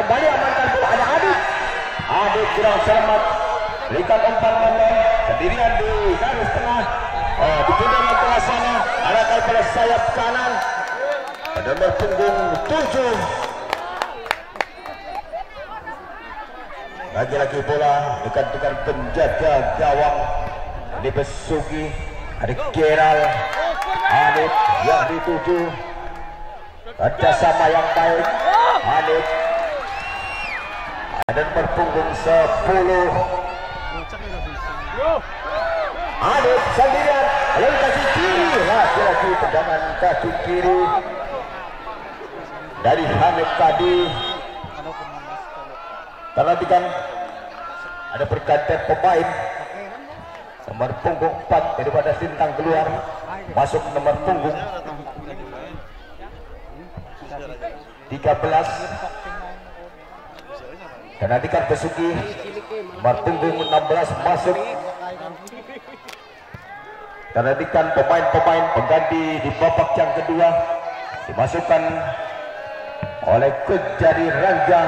Kembali amankan bola. Ada Adit Adit kurang selamat. Berikan umpan momen sendirian di garis tengah. Oh, di pinggir tengah sana arahkan pada sayap kanan. Pada punggung tujuh. Lagi-lagi bola dekat dengan penjaga gawang. Ini Besuki ada Geral Hanif yang dituju kerjasama yang baik. Hanif. Ada nomor punggung 10 Hanif sendirian kaki kiri. Lagi-lagi tendangan kaki kiri. Dari Hanif tadi. Perhatikan. Ada pergantian pemain. Nomor punggung 4 daripada Sintang keluar. Masuk nomor punggung. 13 dan nantikan Besuki nomor punggung 16 masuk nantikan pemain-pemain pengganti di babak yang kedua dimasukkan oleh Kejari Raja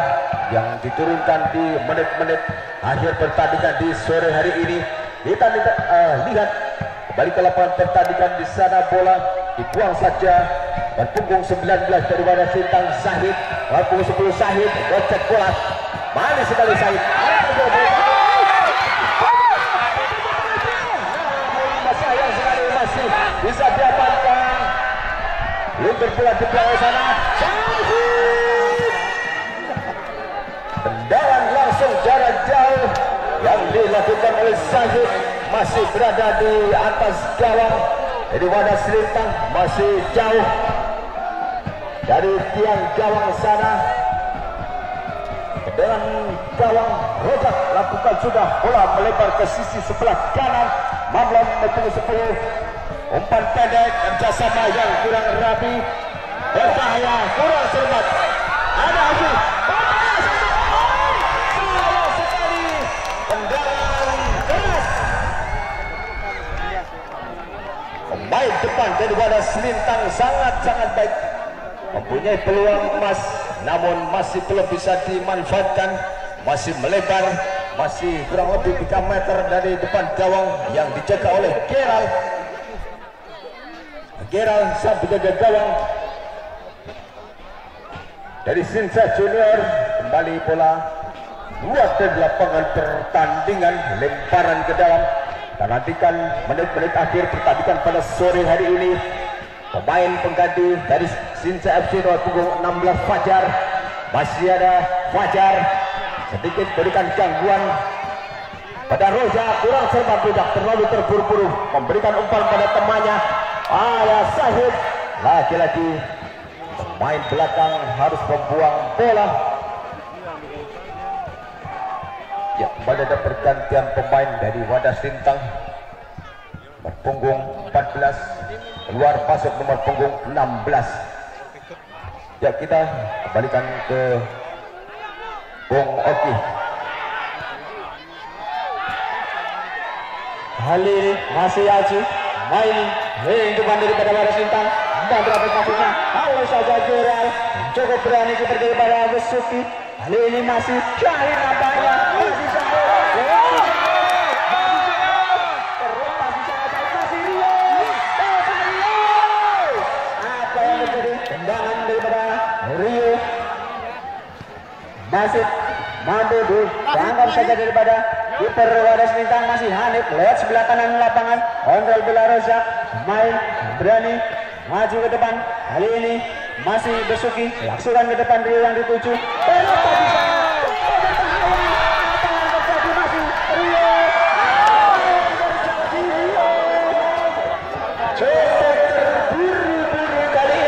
yang diturunkan di menit-menit akhir pertandingan di sore hari ini. Kita lihat, uh, lihat kembali ke lapangan pertandingan di sana bola dibuang saja. Dan punggung 19 dari wadah Sintang Sahid dan punggung 10 Sahid gocek bola. Manis sekali Sahid masih bisa diamankan Bola di belakang sana. Tendangan langsung jarak jauh yang dilakukan oleh Sahid masih berada di atas gawang. Jadi wadah selintang masih jauh dari tiang gawang sana. Dengan gawang Rojak lakukan sudah bola melebar ke sisi sebelah kanan. Mamlon betul 10 umpan pendek kerjasama yang kurang rapi. Berbahaya kurang cermat ada Haji pemain depan dari wadah selintang sangat-sangat baik. Mempunyai peluang emas namun masih belum bisa dimanfaatkan. Masih melebar masih kurang lebih 3 meter dari depan gawang yang dijaga oleh Geral Geral sang penjaga gawang dari Sinsa Junior kembali bola luar dari lapangan pertandingan lemparan ke dalam. Dan nantikan menit-menit akhir pertandingan pada sore hari ini. Pemain pengganti dari Sinsa FC nomor punggung 16 Fajar. Masih ada Fajar. Sedikit berikan gangguan. Pada Roja kurang cermat tidak terlalu terburu-buru. Memberikan umpan pada temannya Ayah Sahid lagi-lagi pemain belakang harus membuang bola. Ya, kembali ada pergantian pemain dari Wadah Sintang. Berpunggung 14 keluar masuk nomor punggung 16 ya kita kembalikan ke Bung Oki. Ini masih Aji main ring depan daripada Wadah Sintang dan berapa maksudnya halo saja Geral cukup berani seperti pada Besuki kali ini masih Syahir nampaknya masih terjadi tendangan daripada Rio masih mampu dianggap saja daripada kiper Wadas Bintang masih Hanif lewat sebelah kanan lapangan. Kontrol bola Rozak main berani maju ke depan. Kali ini masih Besuki langsungkan ke depan Rio yang dituju. Rio. Cukup terburu-buru kali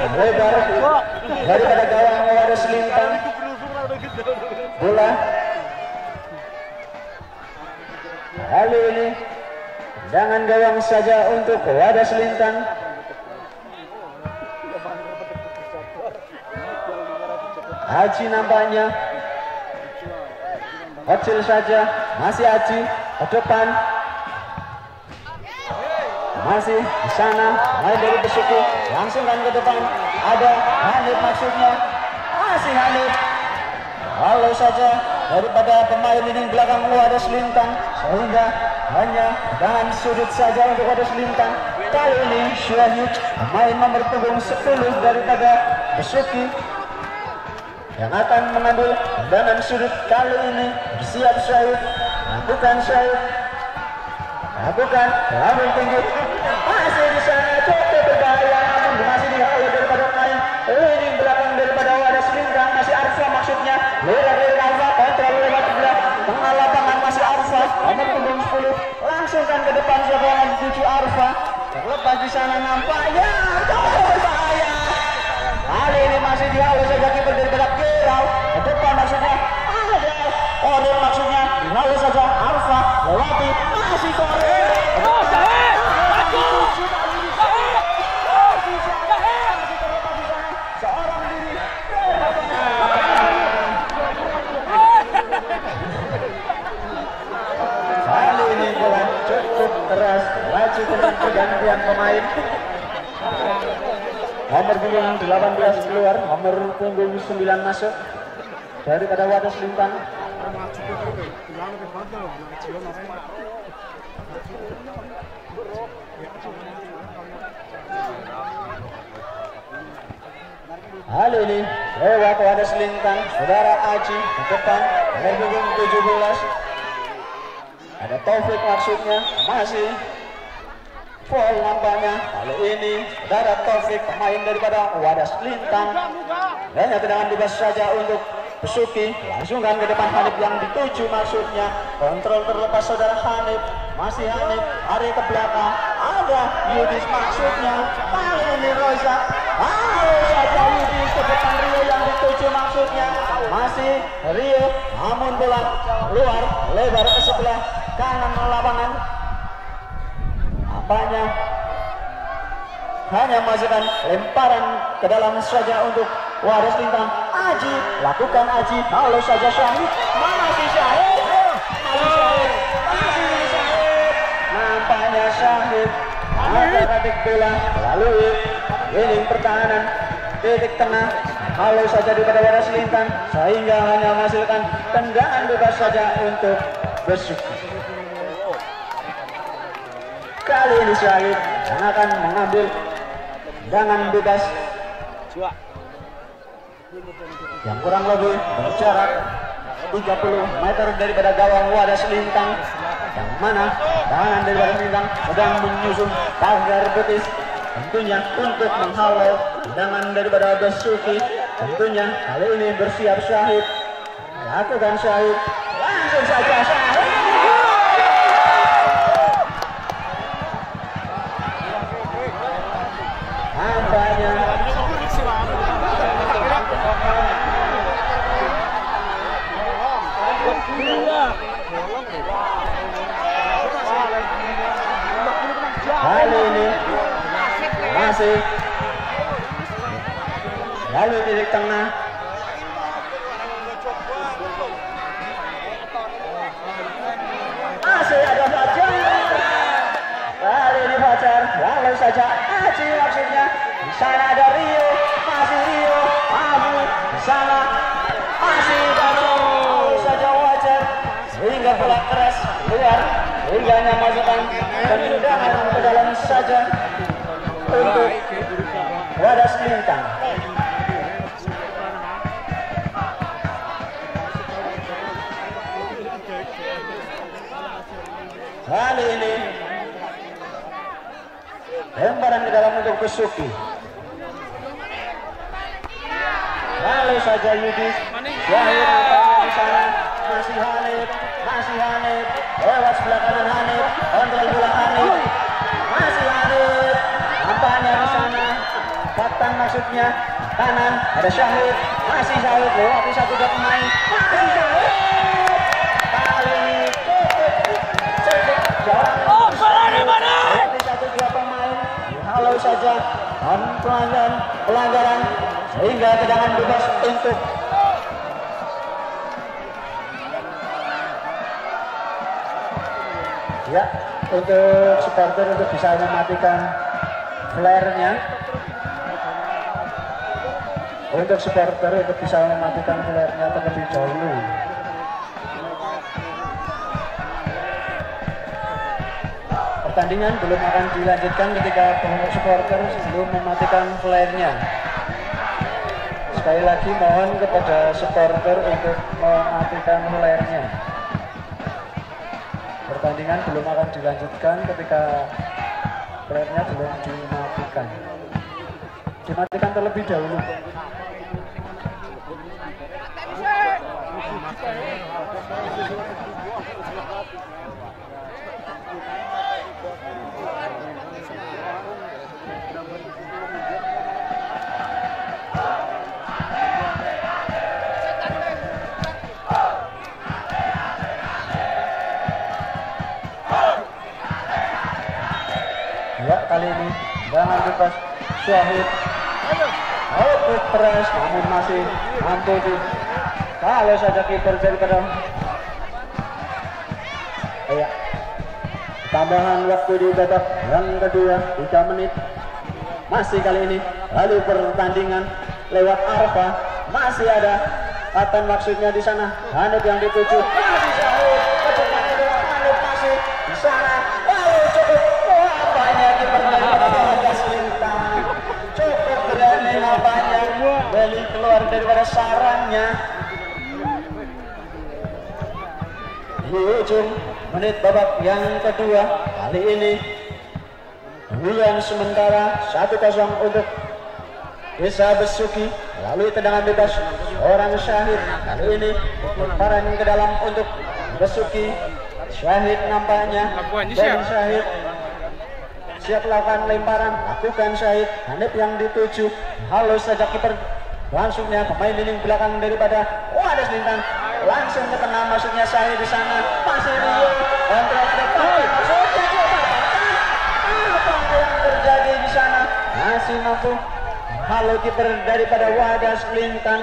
lebar daripada gawang Wadas Lintang bola. Kali ini tendangan gawang saja untuk Wadas Lintang Haji nampaknya. Kecil saja masih Haji. Ke depan masih di sana main dari Besuki langsung kan ke depan. Ada Hanif maksudnya. Masih Hanif. Kalau saja daripada pemain ini belakang Wadas Lintang sehingga hanya dengan sudut saja untuk Wadas Lintang kali ini Syahid pemain nomor punggung 10 daripada Besuki yang akan mengambil tendangan sudut. Kali ini bersiap Syahid. Lakukan Syahid. Lakukan lalu tinggi terlepas di sana nampaknya cukup berbahaya kali ini masih dihalau saja kiper daripada Gerau ke depan maksudnya ada Koril maksudnya dihalau saja Arfa lewati masih diri kali ini cukup keras laju dengan pergantian pemain nomor punggung 18 keluar. Nomor punggung 9 masuk. Daripada Wadas Lintang Hal ini lewat Wadas Lintang Saudara Aji ke depan. Nomor punggung 17 ada Taufik maksudnya. Masih Foul nampaknya kali ini saudara Taufik pemain daripada Wadas Lintang. Hanya tendangan bebas saja untuk Besuki langsungkan ke depan Hanif yang dituju maksudnya kontrol terlepas saudara Hanif. Masih Hanif hari ke belakang. Ada Yudis maksudnya. Kali ini Rosa Halo saja Yudis ke depan Rio yang dituju maksudnya. Masih Rio namun bola luar lebar ke sebelah kanan lapangan apanya hanya masukkan lemparan ke dalam saja untuk Waris Lintang. Aji lakukan Aji. Halo saja Syahid masih Syahid? Masih Syahid? Masih Syahid? Nampaknya Syahid. Radik bola lalu ini pertahanan. Titik tengah. Halo saja daripada Waris Lintang sehingga hanya menghasilkan tendangan bebas saja untuk Besuki kali ini Syahid yang akan mengambil tendangan bebas. Yang kurang lebih berjarak 30 meter daripada gawang Wadas Lintang yang mana tangan daripada Lintang sedang menyusun pagar betis. Tentunya untuk menghalau tendangan daripada Besuki tentunya kali ini bersiap Syahid. Lakukan Syahid. Langsung saja Syahid masih lalu titik tengah. Masih ada Fajar lalu di Fajar lalu saja Aji maksudnya di sana ada Rio. Masih Rio. Abu di sana. Masih Rio saja Fajar sehingga bola keras. Keluar. Hingga masukkan. Dan ke dalam saja untuk wadas lintang kali ini lemparan ke dalam untuk Besuki lalu saja Yudis Yahya di sana masih Hanif masih Hanif lewat sebelah kanan Hanif kontrol bola Hanif Kapten maksudnya kanan ada Syahid masih Syahid lewati satu dua pemain masih Syahid. Kali ini cukup jarang. Lewati satu dua pemain halau saja dan pelanggaran pelanggaran sehingga tendangan bebas untuk ya untuk supporter untuk bisa mematikan flare-nya untuk supporter untuk bisa mematikan flare-nya terlebih dahulu. Pertandingan belum akan dilanjutkan ketika supporter belum mematikan flare-nya sekali lagi mohon kepada supporter untuk mematikan flare-nya pertandingan belum akan dilanjutkan ketika flare-nya belum dimatikan. Dimatikan terlebih dahulu kali ini jangan bebas Syahid. Output press namun masih di kalau saja kiper daripada ya tambahan waktu di babak yang kedua 3 menit. Masih kali ini lalu pertandingan lewat Arfa. Masih ada Kapan maksudnya di sana. Hanif yang dituju masih Syahid ke depannya dengan Hanif masih di sana lalu cukup wah apanya kiper daripada Selintang cukup berani apanya beli keluar daripada sarangnya di ujung menit babak yang kedua kali ini. Bulan sementara 1-0 untuk Desa Besuki. Lalu tendangan bebas orang Syahid. Kali ini lemparan ke dalam untuk Besuki. Syahid nampaknya dari Syahid. Siap lakukan lemparan. Lakukan Syahid. Hanif yang dituju. Halus saja kiper. Langsungnya pemain dinding belakang daripada Wadas Lintang. Langsung ke tengah masuknya Syahid di sana. Masih Rio apa yang terjadi di sana masih mampu halo kiper daripada Wadas Lintang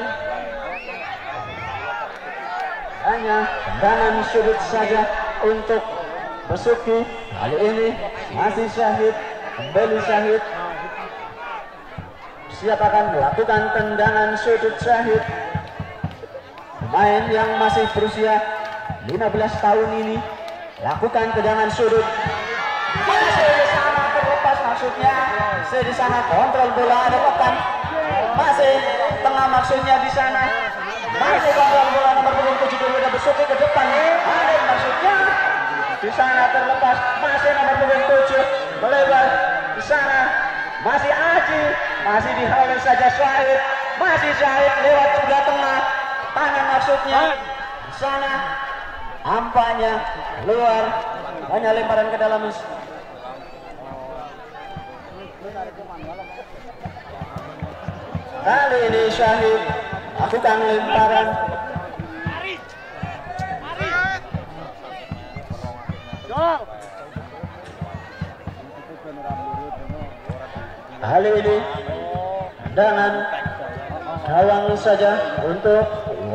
hanya tendangan sudut saja untuk Besuki kali ini masih Syahid kembali Syahid. Siap akan melakukan tendangan sudut Syahid pemain yang masih berusia 15 tahun ini lakukan tendangan sudut. Masih di sana terlepas maksudnya. Masih di sana kontrol bola ada pekan masih tengah maksudnya di sana. Masih kontrol bola nomor punggung 7 udah besuki ke depan. Ada maksudnya. Di sana terlepas masih nomor punggung 7 melebar di sana. Masih Aji masih dihalau saja Syahid. Masih Syahid lewat sebelah tengah. Tangan maksudnya. Di sana nampaknya keluar hanya lemparan ke dalam kali ini Syahid lakukan lemparan. Kali ini dengan gawang saja untuk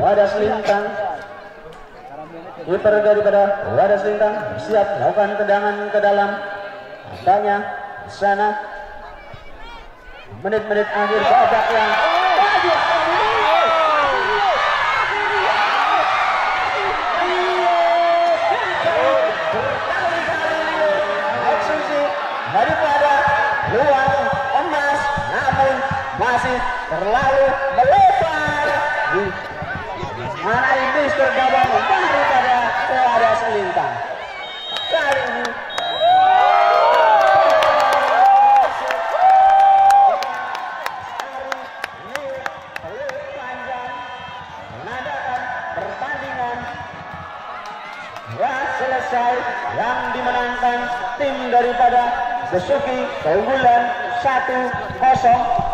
Wadas Lintang kiper daripada Wadas Lintang siap melakukan tendangan ke dalam. Tanya sana. Menit-menit akhir babak yang Besuki keunggulan 1-0